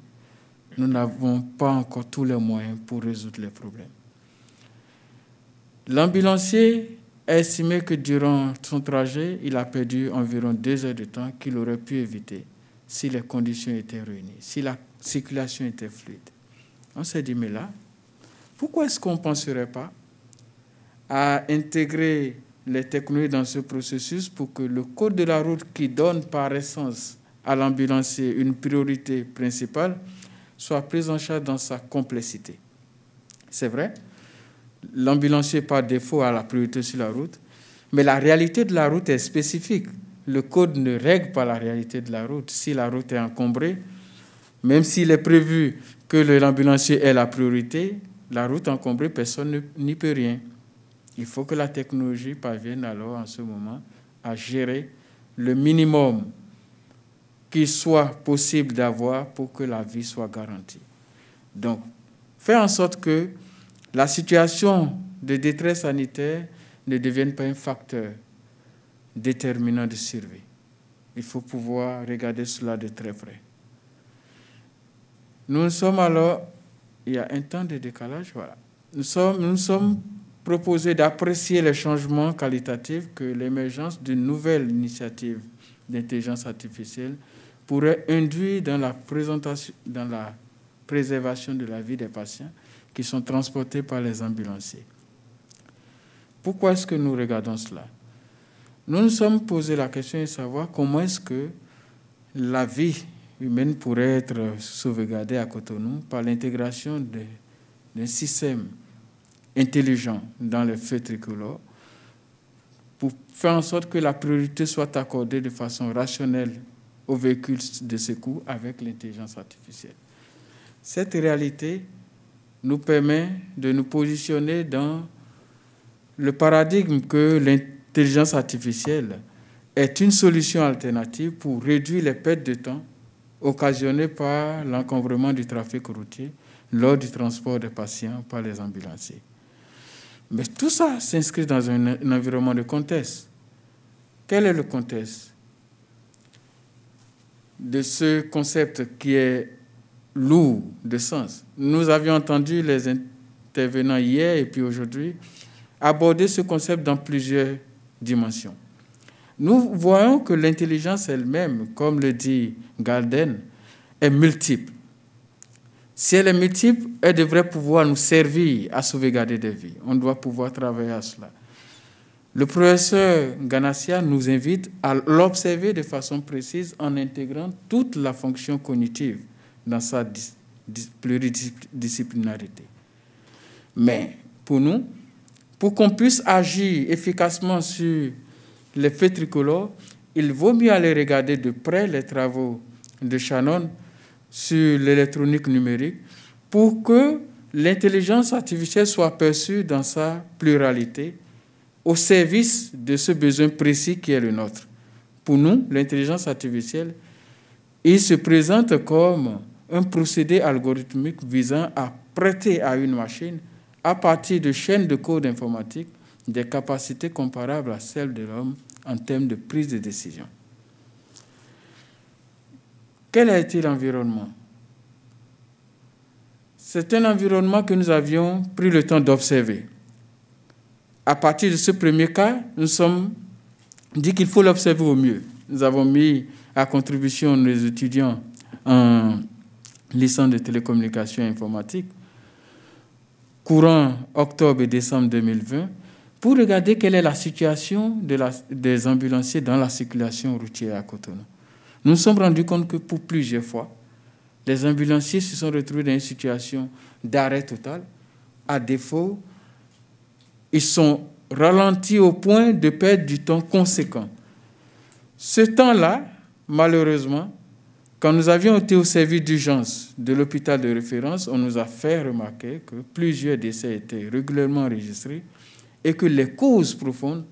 nous n'avons pas encore tous les moyens pour résoudre les problèmes. L'ambulancier estimé que durant son trajet, il a perdu environ deux heures de temps qu'il aurait pu éviter si les conditions étaient réunies, si la circulation était fluide. On s'est dit, mais là, pourquoi est-ce qu'on ne penserait pas à intégrer les technologies dans ce processus pour que le code de la route qui donne par essence à l'ambulancier une priorité principale soit pris en charge dans sa complexité? C'est vrai, l'ambulancier par défaut a la priorité sur la route, mais la réalité de la route est spécifique. Le code ne règle pas la réalité de la route. Si la route est encombrée, même s'il est prévu que l'ambulancier ait la priorité, la route encombrée, personne n'y peut rien. Il faut que la technologie parvienne alors en ce moment à gérer le minimum qu'il soit possible d'avoir pour que la vie soit garantie. Donc, faire en sorte que la situation de détresse sanitaire ne devienne pas un facteur déterminant de survie. Il faut pouvoir regarder cela de très près. Nous sommes alors, il y a un temps de décalage, voilà. Nous sommes, nous sommes proposer d'apprécier les changements qualitatifs que l'émergence d'une nouvelle initiative d'intelligence artificielle pourrait induire dans la préservation de la vie des patients qui sont transportés par les ambulanciers. Pourquoi est-ce que nous regardons cela? Nous nous sommes posé la question de savoir comment est-ce que la vie humaine pourrait être sauvegardée à Cotonou par l'intégration d'un système intelligent dans le feu tricolore pour faire en sorte que la priorité soit accordée de façon rationnelle aux véhicules de secours avec l'intelligence artificielle. Cette réalité nous permet de nous positionner dans le paradigme que l'intelligence artificielle est une solution alternative pour réduire les pertes de temps occasionnées par l'encombrement du trafic routier lors du transport des patients par les ambulanciers. Mais tout ça s'inscrit dans un, environnement de contexte. Quel est le contexte de ce concept qui est lourd de sens Nous avions entendu les intervenants hier et puis aujourd'hui aborder ce concept dans plusieurs dimensions. Nous voyons que l'intelligence elle-même, comme le dit Galden, est multiple. Si elle est multiple, elle devrait pouvoir nous servir à sauvegarder des vies. On doit pouvoir travailler à cela. Le professeur Ganassia nous invite à l'observer de façon précise en intégrant toute la fonction cognitive dans sa pluridisciplinarité. Mais pour nous, pour qu'on puisse agir efficacement sur les faits tricolores, il vaut mieux aller regarder de près les travaux de Shannon sur l'électronique numérique pour que l'intelligence artificielle soit perçue dans sa pluralité au service de ce besoin précis qui est le nôtre. Pour nous, l'intelligence artificielle, il se présente comme un procédé algorithmique visant à prêter à une machine, à partir de chaînes de code informatique, des capacités comparables à celles de l'homme en termes de prise de décision. Quel a été l'environnement? C'est un environnement que nous avions pris le temps d'observer. À partir de ce premier cas, nous sommes dit qu'il faut l'observer au mieux. Nous avons mis à contribution nos étudiants en licence de télécommunications et informatique courant octobre et décembre 2020 pour regarder quelle est la situation des ambulanciers dans la circulation routière à Cotonou. Nous nous sommes rendus compte que pour plusieurs fois, les ambulanciers se sont retrouvés dans une situation d'arrêt total. À défaut, ils sont ralentis au point de perdre du temps conséquent. Ce temps-là, malheureusement, quand nous avions été au service d'urgence de l'hôpital de référence, on nous a fait remarquer que plusieurs décès étaient régulièrement enregistrés et que les causes profondes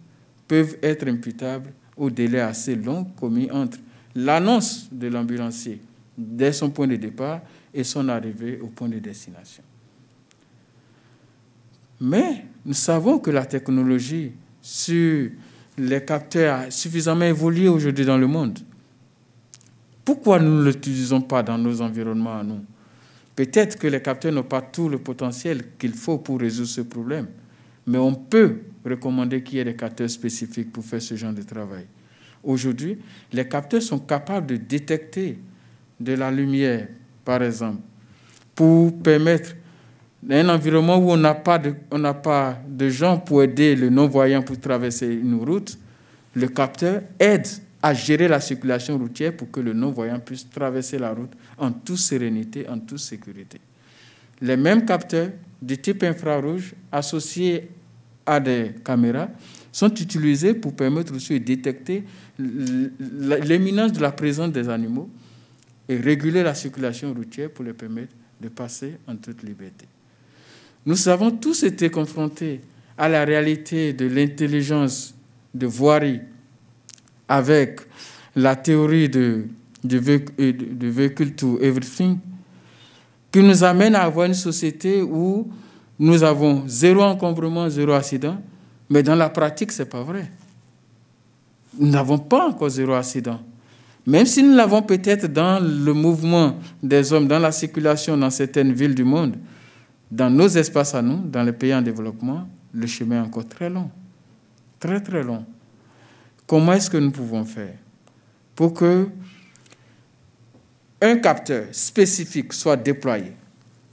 peuvent être imputables au délai assez long commis entre l'annonce de l'ambulancier dès son point de départ et son arrivée au point de destination. Mais nous savons que la technologie sur les capteurs a suffisamment évolué aujourd'hui dans le monde. Pourquoi nous ne l'utilisons pas dans nos environnements à nous? Peut-être que les capteurs n'ont pas tout le potentiel qu'il faut pour résoudre ce problème. Mais on peut recommander qu'il y ait des capteurs spécifiques pour faire ce genre de travail. Aujourd'hui, les capteurs sont capables de détecter de la lumière, par exemple, pour permettre un environnement où on n'a pas, pas de gens pour aider le non-voyant pour traverser une route, le capteur aide à gérer la circulation routière pour que le non-voyant puisse traverser la route en toute sérénité, en toute sécurité. Les mêmes capteurs de type infrarouge associés à des caméras sont utilisés pour permettre aussi de détecter l'éminence de la présence des animaux et réguler la circulation routière pour les permettre de passer en toute liberté. Nous avons tous été confrontés à la réalité de l'intelligence de voirie avec la théorie de, de, de véhicule to everything qui nous amène à avoir une société où nous avons zéro encombrement, zéro accident, mais dans la pratique, ce n'est pas vrai. Nous n'avons pas encore zéro accident. Même si nous l'avons peut-être dans le mouvement des hommes, dans la circulation dans certaines villes du monde, dans nos espaces à nous, dans les pays en développement, le chemin est encore très long. Très, très long. Comment est-ce que nous pouvons faire pour que un capteur spécifique soit déployé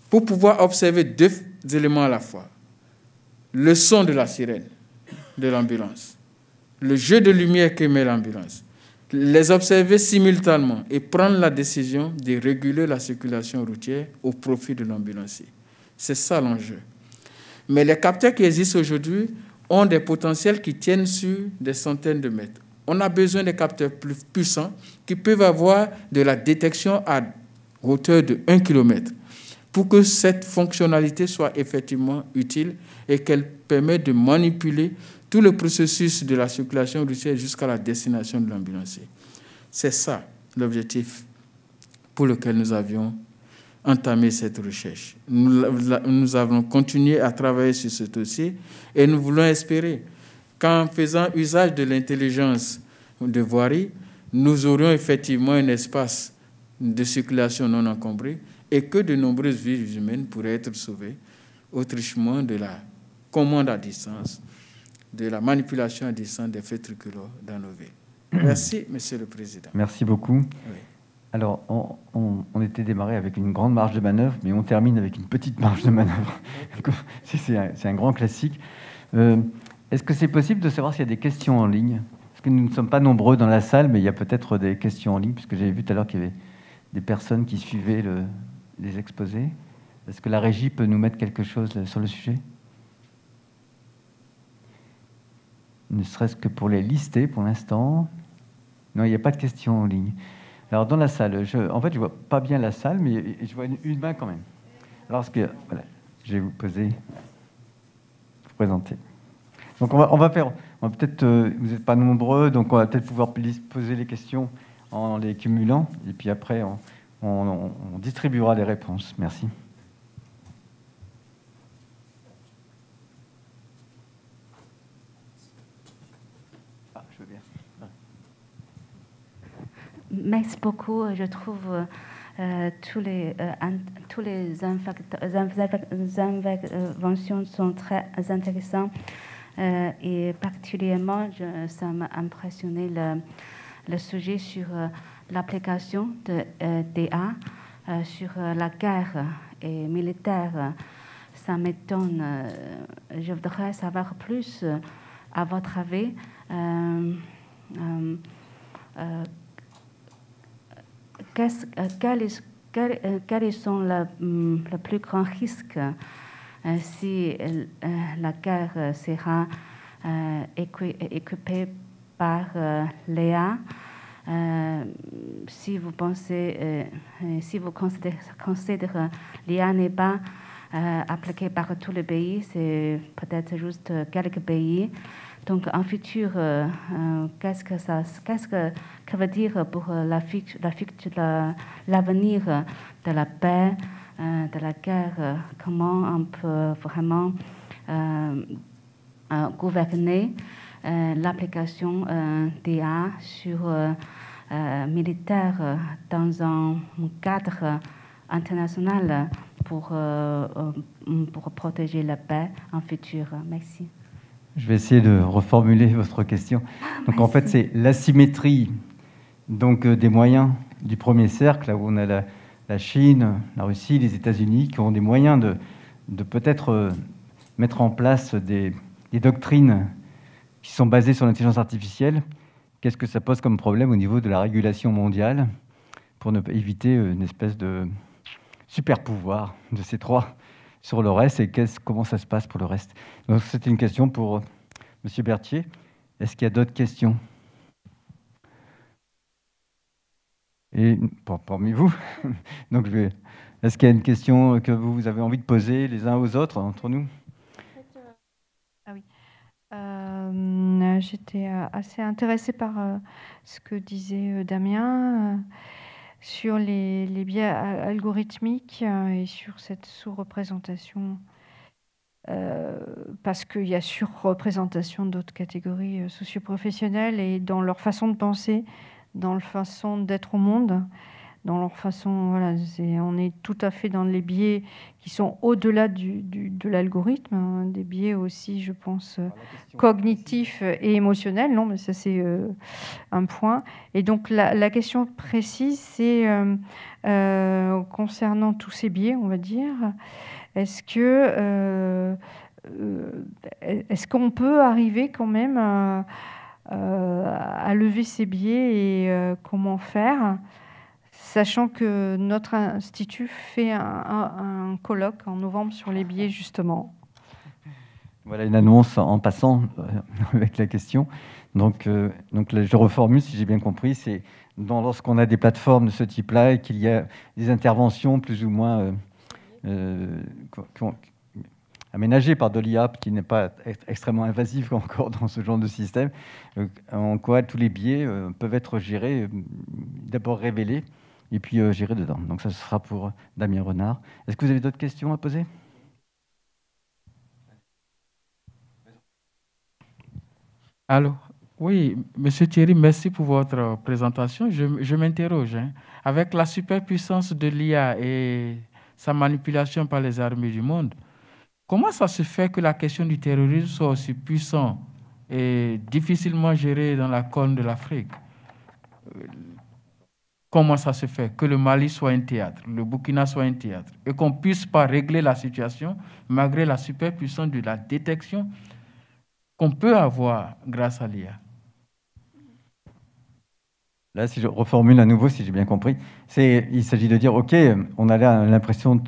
pour pouvoir observer deux éléments à la fois? Le son de la sirène, de l'ambulance, le jeu de lumière qu'émet l'ambulance, les observer simultanément et prendre la décision de réguler la circulation routière au profit de l'ambulancier. C'est ça l'enjeu. Mais les capteurs qui existent aujourd'hui ont des potentiels qui tiennent sur des centaines de mètres. On a besoin de capteurs plus puissants qui peuvent avoir de la détection à hauteur de 1 km pour que cette fonctionnalité soit effectivement utile et qu'elle permette de manipuler tout le processus de la circulation routière jusqu'à la destination de l'ambulancier. C'est ça l'objectif pour lequel nous avions entamé cette recherche. Nous, nous, avons continué à travailler sur ce dossier et nous voulons espérer qu'en faisant usage de l'intelligence de voirie, nous aurions effectivement un espace de circulation non encombré et que de nombreuses vies humaines pourraient être sauvées autrement de la commande à distance de la manipulation à distance des faits tricolores dans nos vies. Merci, Monsieur le Président. Merci beaucoup. Alors, on, était démarré avec une grande marge de manœuvre, mais on termine avec une petite marge de manœuvre. c'est un, grand classique. Euh, est-ce que c'est possible de savoir s'il y a des questions en ligne? Parce que nous ne sommes pas nombreux dans la salle, mais il y a peut-être des questions en ligne, puisque j'avais vu tout à l'heure qu'il y avait des personnes qui suivaient les exposés. Est-ce que la régie peut nous mettre quelque chose sur le sujet? Ne serait-ce que pour les lister pour l'instant. Non, il n'y a pas de questions en ligne. Alors, dans la salle, je, en fait, je vois pas bien la salle, mais je vois une, main quand même. Alors, que, voilà, je vais vous poser, vous présenter. Donc, on va, on va faire, on va peut-être, euh, vous n'êtes pas nombreux, donc on va peut-être pouvoir poser les questions en les cumulant, et puis après, on distribuera les réponses. Merci. Merci beaucoup. Je trouve euh, tous les, euh, tous les interventions sont très intéressantes euh, et particulièrement, ça m'a impressionné le, sujet sur l'application de DA sur la guerre et militaire. Ça m'étonne. je voudrais savoir plus, à votre avis. Euh, quels, sont les, plus grands risques euh, si euh, la guerre sera équipée par l'EA si vous pensez, si vous considérez, considérez l'IA n'est pas appliquée par tous les pays, c'est peut-être juste quelques pays. Donc, en futur, euh, euh, qu'est-ce que ça, qu'est-ce que, veut dire pour l'avenir la, de la paix, euh, de la guerre? Comment on peut vraiment gouverner l'application d'IA sur militaire dans un cadre international pour, pour protéger la paix en futur? Merci. Je vais essayer de reformuler votre question. Donc en fait, c'est l'asymétrie donc euh, des moyens du premier cercle, là où on a la, Chine, la Russie, les États-Unis, qui ont des moyens de, de peut-être euh, mettre en place des, doctrines qui sont basées sur l'intelligence artificielle. Qu'est-ce que ça pose comme problème au niveau de la régulation mondiale pour ne pas éviter euh, une espèce de super pouvoir de ces trois sur le reste et comment ça se passe pour le reste. Donc c'était une question pour euh, M. Berthier. Est-ce qu'il y a d'autres questions? Et parmi vous, donc. Est-ce qu'il y a une question que vous avez envie de poser les uns aux autres entre nous? Ah oui. Euh, j'étais euh, assez intéressée par ce que disait Damien sur les, biais algorithmiques euh, et sur cette sous-représentation, euh, parce qu'il y a sur-représentation d'autres catégories euh, socioprofessionnelles et dans leur façon de penser, dans leur façon d'être au monde dans leur façon. Voilà, on est tout à fait dans les biais qui sont au-delà du, de l'algorithme, hein, des biais aussi, je pense, euh, cognitifs et émotionnels. Non, mais ça c'est euh, un point. Et donc la, question précise, c'est euh, concernant tous ces biais, on va dire, est-ce que est-ce qu'on peut arriver quand même à, à lever ces biais et comment faire? Sachant que notre institut fait un, colloque en novembre sur les biais, justement. Voilà une annonce en passant euh, avec la question. Donc, euh, donc je reformule si j'ai bien compris. C'est lorsqu'on a des plateformes de ce type-là et qu'il y a des interventions plus ou moins euh, aménagées par de l'IA qui n'est pas extrêmement invasive encore dans ce genre de système, en quoi tous les biais peuvent être gérés, d'abord révélés et puis euh, j'irai dedans. Donc ça, sera pour Damien Renard. Est-ce que vous avez d'autres questions à poser? Allô? Oui, Monsieur Thierry, merci pour votre présentation. Je, m'interroge. Hein. Avec la superpuissance de l'IA et sa manipulation par les armées du monde, comment ça se fait que la question du terrorisme soit aussi puissante et difficilement gérée dans la corne de l'Afrique? Comment ça se fait que le Mali soit un théâtre, le Burkina soit un théâtre, et qu'on ne puisse pas régler la situation malgré la superpuissance de la détection qu'on peut avoir grâce à l'IA. Là, si je reformule à nouveau, si j'ai bien compris, il s'agit de dire, OK, on a l'impression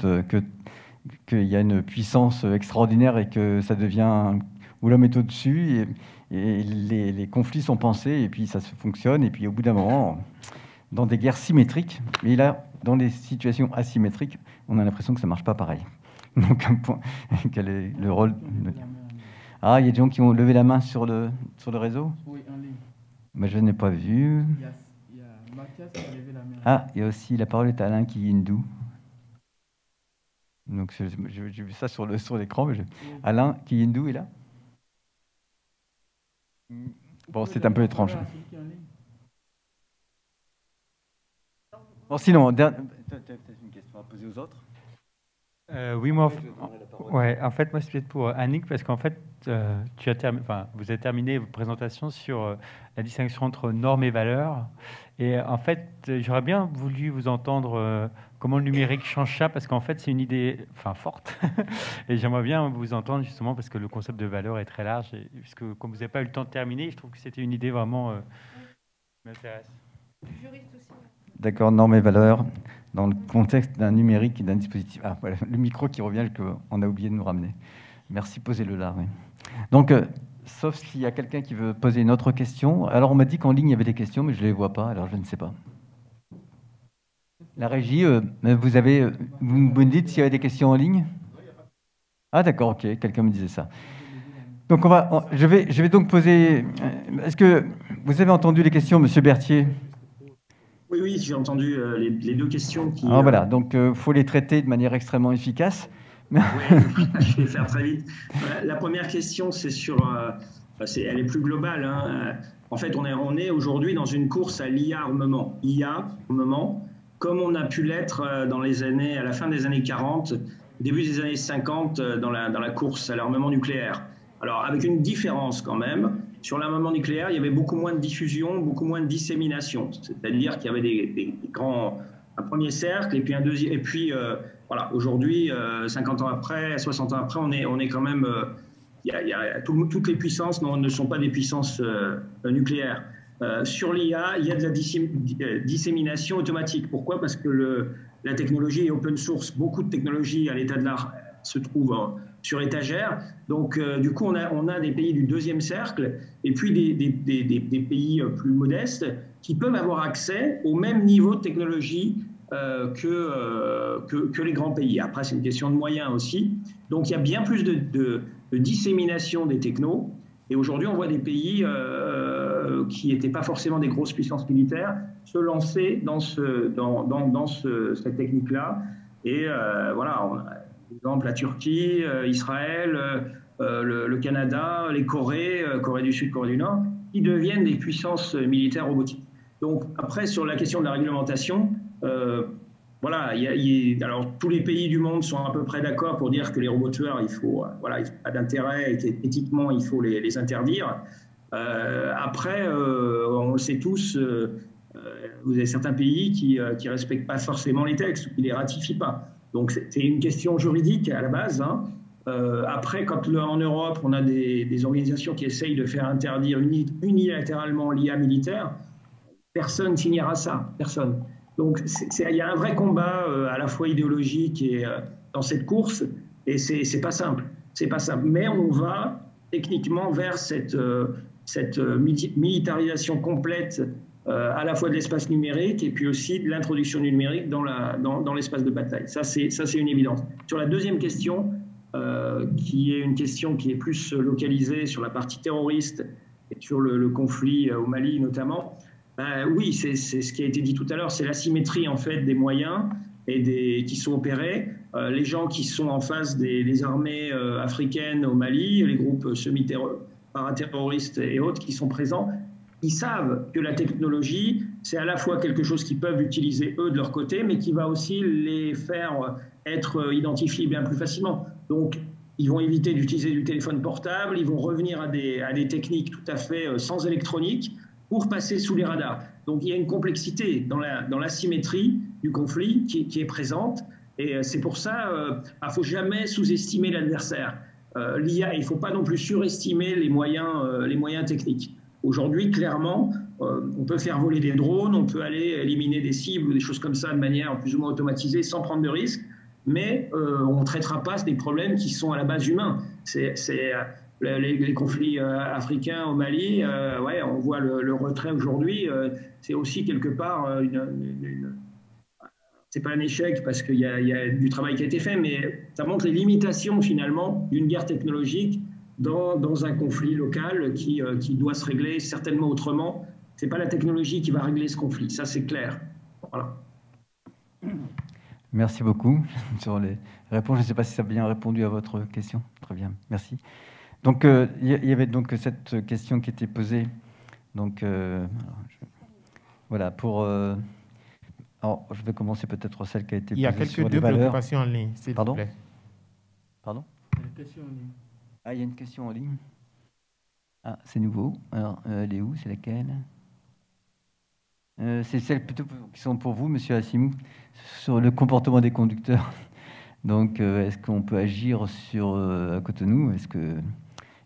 qu'il y a une puissance extraordinaire et que ça devient où l'homme est au-dessus, et, et les, les, conflits sont pensés, et puis ça se fonctionne, et puis au bout d'un moment, dans des guerres symétriques, mais là, dans les situations asymétriques, on a l'impression que ça ne marche pas pareil. Donc, quel est le rôle Ah, il y a des gens qui ont levé la main sur le, sur le réseau Oui, en ligne. Mais je n'ai pas vu. Il y a, Mathias qui a levé la main. Ah, il y a aussi, la parole est à Alain Kiyindou. Donc, j'ai vu ça sur l'écran. Sur Alain Kiyindou est là? Bon, c'est un peu étrange. Sinon, tu as une question à poser aux autres? Euh, oui, moi, ouais, en fait, moi, c'est peut-être pour Annick, parce qu'en fait, euh, tu as enfin, vous avez terminé votre présentation sur euh, la distinction entre normes et valeurs. Et en fait, j'aurais bien voulu vous entendre comment le numérique change ça, parce qu'en fait, c'est une idée enfin, forte. et j'aimerais bien vous entendre justement, parce que le concept de valeur est très large. Et, puisque, comme vous n'avez pas eu le temps de terminer, je trouve que c'était une idée vraiment qui m'intéresse. Juriste aussi. D'accord, normes et valeurs dans le contexte d'un numérique et d'un dispositif. Ah, voilà, le micro qui revient, qu'on a oublié de nous ramener. Merci, posez-le là. Donc, euh, sauf s'il y a quelqu'un qui veut poser une autre question. Alors, on m'a dit qu'en ligne, il y avait des questions, mais je ne les vois pas, alors je ne sais pas. La régie, euh, vous, avez, vous me dites s'il y avait des questions en ligne? Ah, d'accord, ok, quelqu'un me disait ça. Donc, on va, je, vais, je vais donc poser. Euh, est-ce que vous avez entendu les questions, Monsieur Berthier? Oui, oui, j'ai entendu euh, les, deux questions. Qui, ah, voilà, euh, donc il euh, faut les traiter de manière extrêmement efficace. Oui, je vais faire très vite. La première question, c'est sur, elle est plus globale. Hein. En fait, on est, on est aujourd'hui dans une course à l'IA armement. IA armement, comme on a pu l'être dans les années, à la fin des années 40, début des années 50, dans la, dans la course à l'armement nucléaire. Alors, avec une différence quand même, sur l'armement nucléaire, il y avait beaucoup moins de diffusion, beaucoup moins de dissémination. C'est-à-dire qu'il y avait des, grands, un premier cercle et puis un deuxième. Et puis, euh, voilà, aujourd'hui, 50 euh, ans après, 60 ans après, on est, on est quand même. Euh, il y a, toutes les puissances ne sont pas des puissances nucléaires. sur l'IA, il y a de la dissémination automatique. Pourquoi? Parce que le, la technologie est open source. Beaucoup de technologies à l'état de l'art se trouvent sur étagère. Donc, euh, du coup, on a, on a des pays du deuxième cercle et puis des, des, des, des, pays euh, plus modestes qui peuvent avoir accès au même niveau de technologie euh, que, que, que, les grands pays. Après, c'est une question de moyens aussi. Donc, il y a bien plus de, de, dissémination des technos. Et aujourd'hui, on voit des pays qui n'étaient pas forcément des grosses puissances militaires se lancer dans, ce, dans, dans, dans ce, cette technique-là. Et voilà, on a, exemple la Turquie, euh, Israël, euh, euh, le, Canada, les Corées, Corée du Sud, Corée du Nord, qui deviennent des puissances militaires robotiques. Donc après, sur la question de la réglementation, voilà, alors tous les pays du monde sont à peu près d'accord pour dire que les robots il faut, voilà, il pas d'intérêt et qu'éthiquement, il faut les, interdire. après, on le sait tous, vous avez certains pays qui ne respectent pas forcément les textes qui ne les ratifient pas. Donc c'est une question juridique à la base. Hein. après, quand en Europe, on a des, organisations qui essayent de faire interdire unilatéralement l'IA militaire, personne signera ça, personne. Donc il y a un vrai combat à la fois idéologique et dans cette course, et c'est pas simple. C'est pas simple. Mais on va techniquement vers cette militarisation complète euh, à la fois de l'espace numérique et puis aussi de l'introduction du numérique dans, l'espace de bataille. Ça, c'est, une évidence. Sur la deuxième question, euh, qui est une question qui est plus localisée sur la partie terroriste et sur le, conflit euh, au Mali notamment, ben oui, c'est, ce qui a été dit tout à l'heure, c'est l'asymétrie en fait des moyens et qui sont opérés. les gens qui sont en face des, armées africaines au Mali, les groupes semi-paraterroristes et autres qui sont présents, ils savent que la technologie, c'est à la fois quelque chose qu'ils peuvent utiliser eux de leur côté, mais qui va aussi les faire être identifiés bien plus facilement. Donc, ils vont éviter d'utiliser du téléphone portable, ils vont revenir à des, à des techniques tout à fait euh, sans électronique pour passer sous les radars. Donc, il y a une complexité dans la, dans l'asymétrie du conflit qui, est présente. Et euh, c'est pour ça euh, ne faut jamais sous-estimer l'adversaire. Il ne faut pas non plus surestimer les moyens, les moyens techniques. Aujourd'hui, clairement, euh, on peut faire voler des drones, on peut aller éliminer des cibles ou des choses comme ça de manière plus ou moins automatisée sans prendre de risques, mais euh, on ne traitera pas des problèmes qui sont à la base humains. C'est euh, les, conflits africains au Mali, ouais, on voit le, retrait aujourd'hui, c'est aussi quelque part une, c'est pas un échec parce qu'il y, a du travail qui a été fait, mais ça montre les limitations finalement d'une guerre technologique dans, un conflit local qui, euh, qui, doit se régler certainement autrement. Ce n'est pas la technologie qui va régler ce conflit, ça c'est clair. Voilà. Merci beaucoup sur les réponses. Je ne sais pas si ça a bien répondu à votre question. Très bien, merci. Donc, euh, il y avait donc cette question qui était posée. Donc, euh, voilà, pour. alors, je vais commencer peut-être celle qui a été posée. Il y a quelques deux préoccupations en ligne, s'il vous plaît. Pardon? Question en ligne. Ah, il y a une question en ligne. Ah, c'est nouveau. Alors, euh, elle est où? C'est laquelle? Euh, C'est celles plutôt qui sont pour vous, Monsieur Assimou, sur le comportement des conducteurs. Donc, euh, est-ce qu'on peut agir sur à Cotonou Est-ce que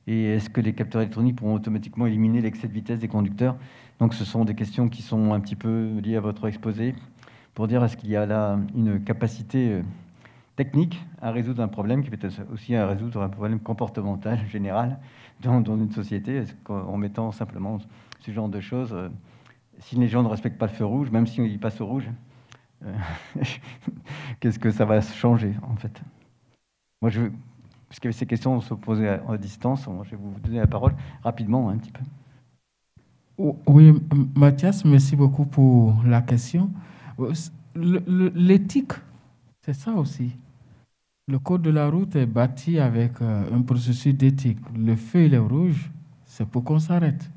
et est-ce que les capteurs électroniques pourront automatiquement éliminer l'excès de vitesse des conducteurs? Donc, ce sont des questions qui sont un petit peu liées à votre exposé pour dire est-ce qu'il y a là une capacité technique à résoudre un problème qui peut être aussi à résoudre un problème comportemental général dans, une société, en mettant simplement ce genre de choses. Euh, si les gens ne respectent pas le feu rouge, même si ils passent au rouge, euh, qu'est-ce que ça va changer en fait? Moi, je, puisque ces questions se posaient à, distance, je vais vous donner la parole rapidement un petit peu. Oui, Mathias, merci beaucoup pour la question. L'éthique, c'est ça aussi? Le code de la route est bâti avec euh, un processus d'éthique. Le feu, il est rouge, c'est pour qu'on s'arrête.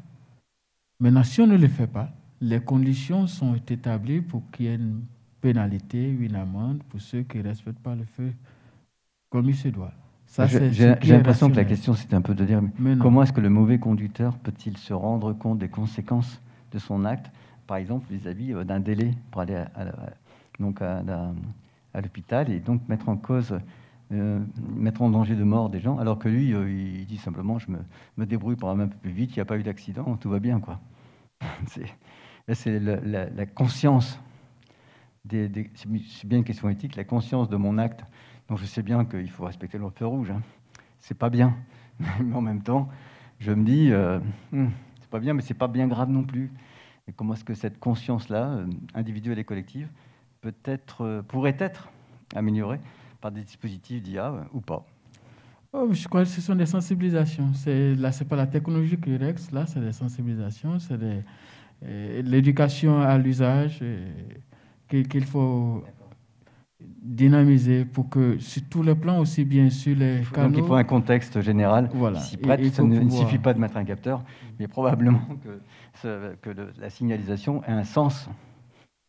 Maintenant, si on ne le fait pas, les conditions sont établies pour qu'il y ait une pénalité, une amende pour ceux qui ne respectent pas le feu comme il se doit. J'ai l'impression que la question, c'est un peu de dire comment est-ce que le mauvais conducteur peut-il se rendre compte des conséquences de son acte, par exemple vis-à-vis euh, d'un délai pour aller donc à, à l'hôpital et donc mettre en cause euh, mettre en danger de mort des gens, alors que lui, euh, il dit simplement, je me, débrouille pour aller un peu plus vite, il n'y a pas eu d'accident, tout va bien. quoi. c'est la, conscience, c'est bien une question éthique, la conscience de mon acte. Donc je sais bien qu'il faut respecter le feu rouge, hein. c'est pas bien, mais en même temps, je me dis, euh, hmm, c'est pas bien, mais c'est pas bien grave non plus. Et comment est-ce que cette conscience-là, individuelle et collective, peut être, pourrait être améliorée par des dispositifs d'IA ou pas oh, Je crois que ce sont des sensibilisations. Là, ce n'est pas la technologie qui règle, là, c'est des sensibilisations, c'est euh, l'éducation à l'usage euh, qu'il faut dynamiser pour que sur tous les plans, aussi bien sur les canaux... Donc il faut un contexte général voilà. prête. ça ne, suffit pas de mettre un capteur, mais probablement que, que la signalisation ait un sens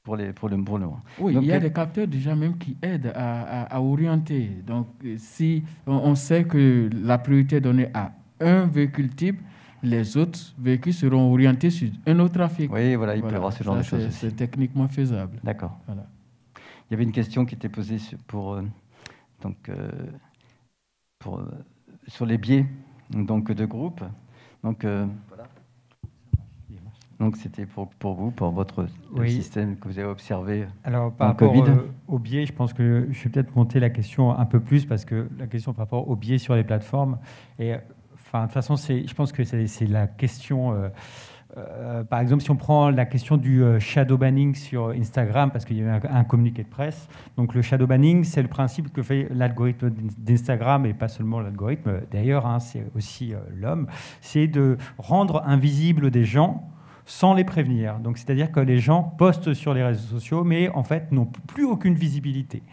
pour, les, pour, le, pour Oui, il y a des capteurs déjà même qui aident à, à, orienter. Donc, si on, sait que la priorité est donnée à un véhicule type, les autres véhicules seront orientés sur un autre trafic. Oui, voilà, il peut y avoir ce genre de choses. C'est techniquement faisable. D'accord. Il y avait une question qui était posée pour. Euh, donc, euh, pour, sur les biais donc, de groupe. Donc, voilà. Donc c'était pour, pour, vous, pour votre système que vous avez observé Alors par rapport au biais, je pense que je vais peut-être monter la question un peu plus parce que la question par rapport au biais sur les plateformes, et enfin de toute façon, je pense que c'est la question euh, par exemple, si on prend la question du euh, shadow banning sur Instagram, parce qu'il y a eu un, communiqué de presse, donc le shadow banning, c'est le principe que fait l'algorithme d'Instagram, et pas seulement l'algorithme, d'ailleurs, hein, c'est aussi euh, l'homme, c'est de rendre invisible des gens sans les prévenir. Donc, c'est-à-dire que les gens postent sur les réseaux sociaux, mais en fait n'ont plus aucune visibilité.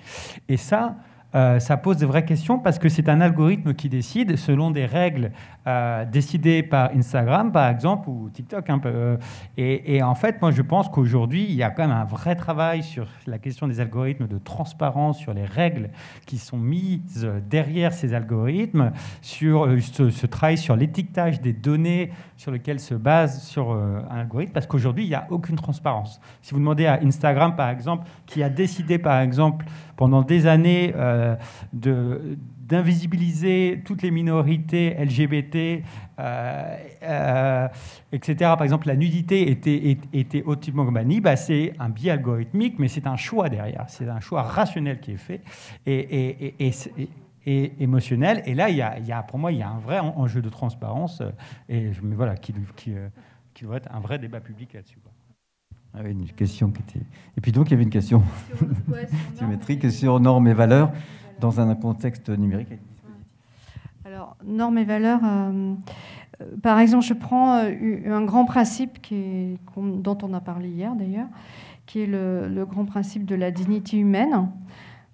Et ça, euh, ça pose de vraies questions parce que c'est un algorithme qui décide selon des règles euh, décidées par Instagram, par exemple, ou TikTok. Peu. Euh, et, en fait, moi, je pense qu'aujourd'hui, il y a quand même un vrai travail sur la question des algorithmes de transparence, sur les règles qui sont mises derrière ces algorithmes, sur ce, travail sur l'étiquetage des données sur lesquelles se base un algorithme, parce qu'aujourd'hui, il n'y a aucune transparence. Si vous demandez à Instagram, par exemple, qui a décidé, par exemple, pendant des années euh, d'invisibiliser toutes les minorités LGBT, euh, euh, etc. Par exemple, la nudité était, était hautement bannie. Bah, c'est un biais algorithmique, mais c'est un choix derrière. C'est un choix rationnel qui est fait et, émotionnel. Et là, y, a, pour moi, il y a un vrai enjeu de transparence et voilà, qui, qui, qui devrait être un vrai débat public là-dessus. Ah oui, une question qui était. Et puis donc, il y avait une question symétrique sur normes et valeurs dans un contexte numérique. Alors, normes et valeurs. Euh, euh, par exemple, je prends euh, un grand principe qui est, dont on a parlé hier d'ailleurs, qui est le, grand principe de la dignité humaine.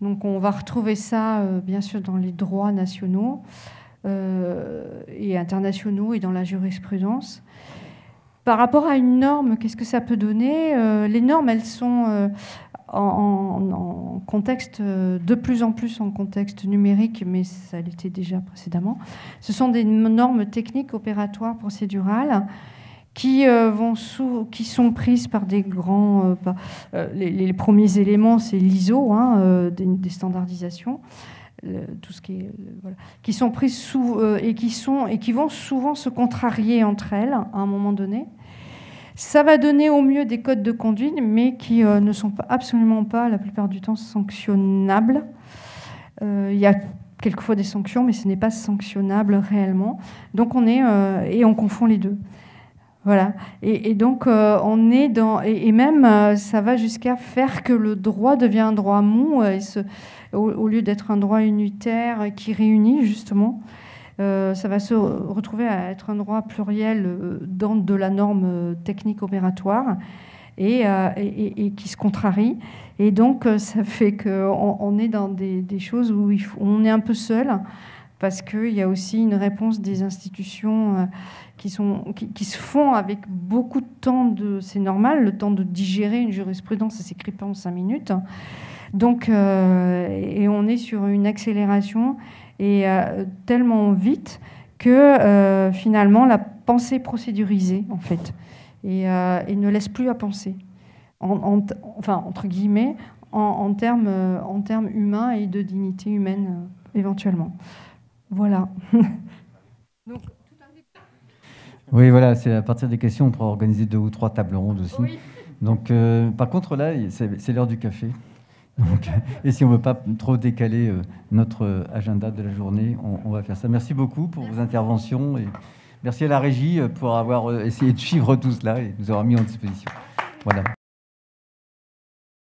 Donc, on va retrouver ça, bien sûr, dans les droits nationaux et internationaux et dans la jurisprudence. Par rapport à une norme, qu'est-ce que ça peut donner euh, Les normes, elles sont euh, en, contexte, euh, de plus en plus en contexte numérique, mais ça l'était déjà précédemment. Ce sont des normes techniques, opératoires, procédurales qui, sont prises par des grands... les, premiers éléments, c'est l'ISO, hein, des, standardisations. Tout ce qui qui sont prises sous et qui sont et qui vont souvent se contrarier entre elles à un moment donné ça va donner au mieux des codes de conduite, mais qui euh, ne sont pas, absolument pas, la plupart du temps, sanctionnables. Euh, il y a quelquefois des sanctions, mais ce n'est pas sanctionnable réellement. Donc on est euh, et on confond les deux. Voilà. Et, donc on est dans et, même ça va jusqu'à faire que le droit devient un droit mou et au, lieu d'être un droit unitaire qui réunit justement. Euh, ça va se retrouver à être un droit pluriel euh, dans de la norme euh, technique opératoire et, qui se contrarie. Et donc, ça fait qu'on on est dans des, choses où on est un peu seul parce qu'il y a aussi une réponse des institutions qui, se font avec beaucoup de temps. C'est normal, le temps de digérer une jurisprudence, ça s'écrit pas en cinq minutes. Donc, et on est sur une accélération et euh, tellement vite que euh, finalement la pensée procédurisée en fait et, euh, et, ne laisse plus à penser, enfin entre guillemets, en, termes, en termes humains et de dignité humaine éventuellement. Voilà. oui, voilà, c'est à partir des questions, on pourra organiser deux ou trois tables rondes aussi. Donc, par contre, là, c'est l'heure du café et si on ne veut pas trop décaler euh, notre agenda de la journée, on, va faire ça. Merci beaucoup pour vos interventions et merci à la régie euh, pour avoir euh, essayé de suivre tout cela et nous avoir mis en disposition. Voilà.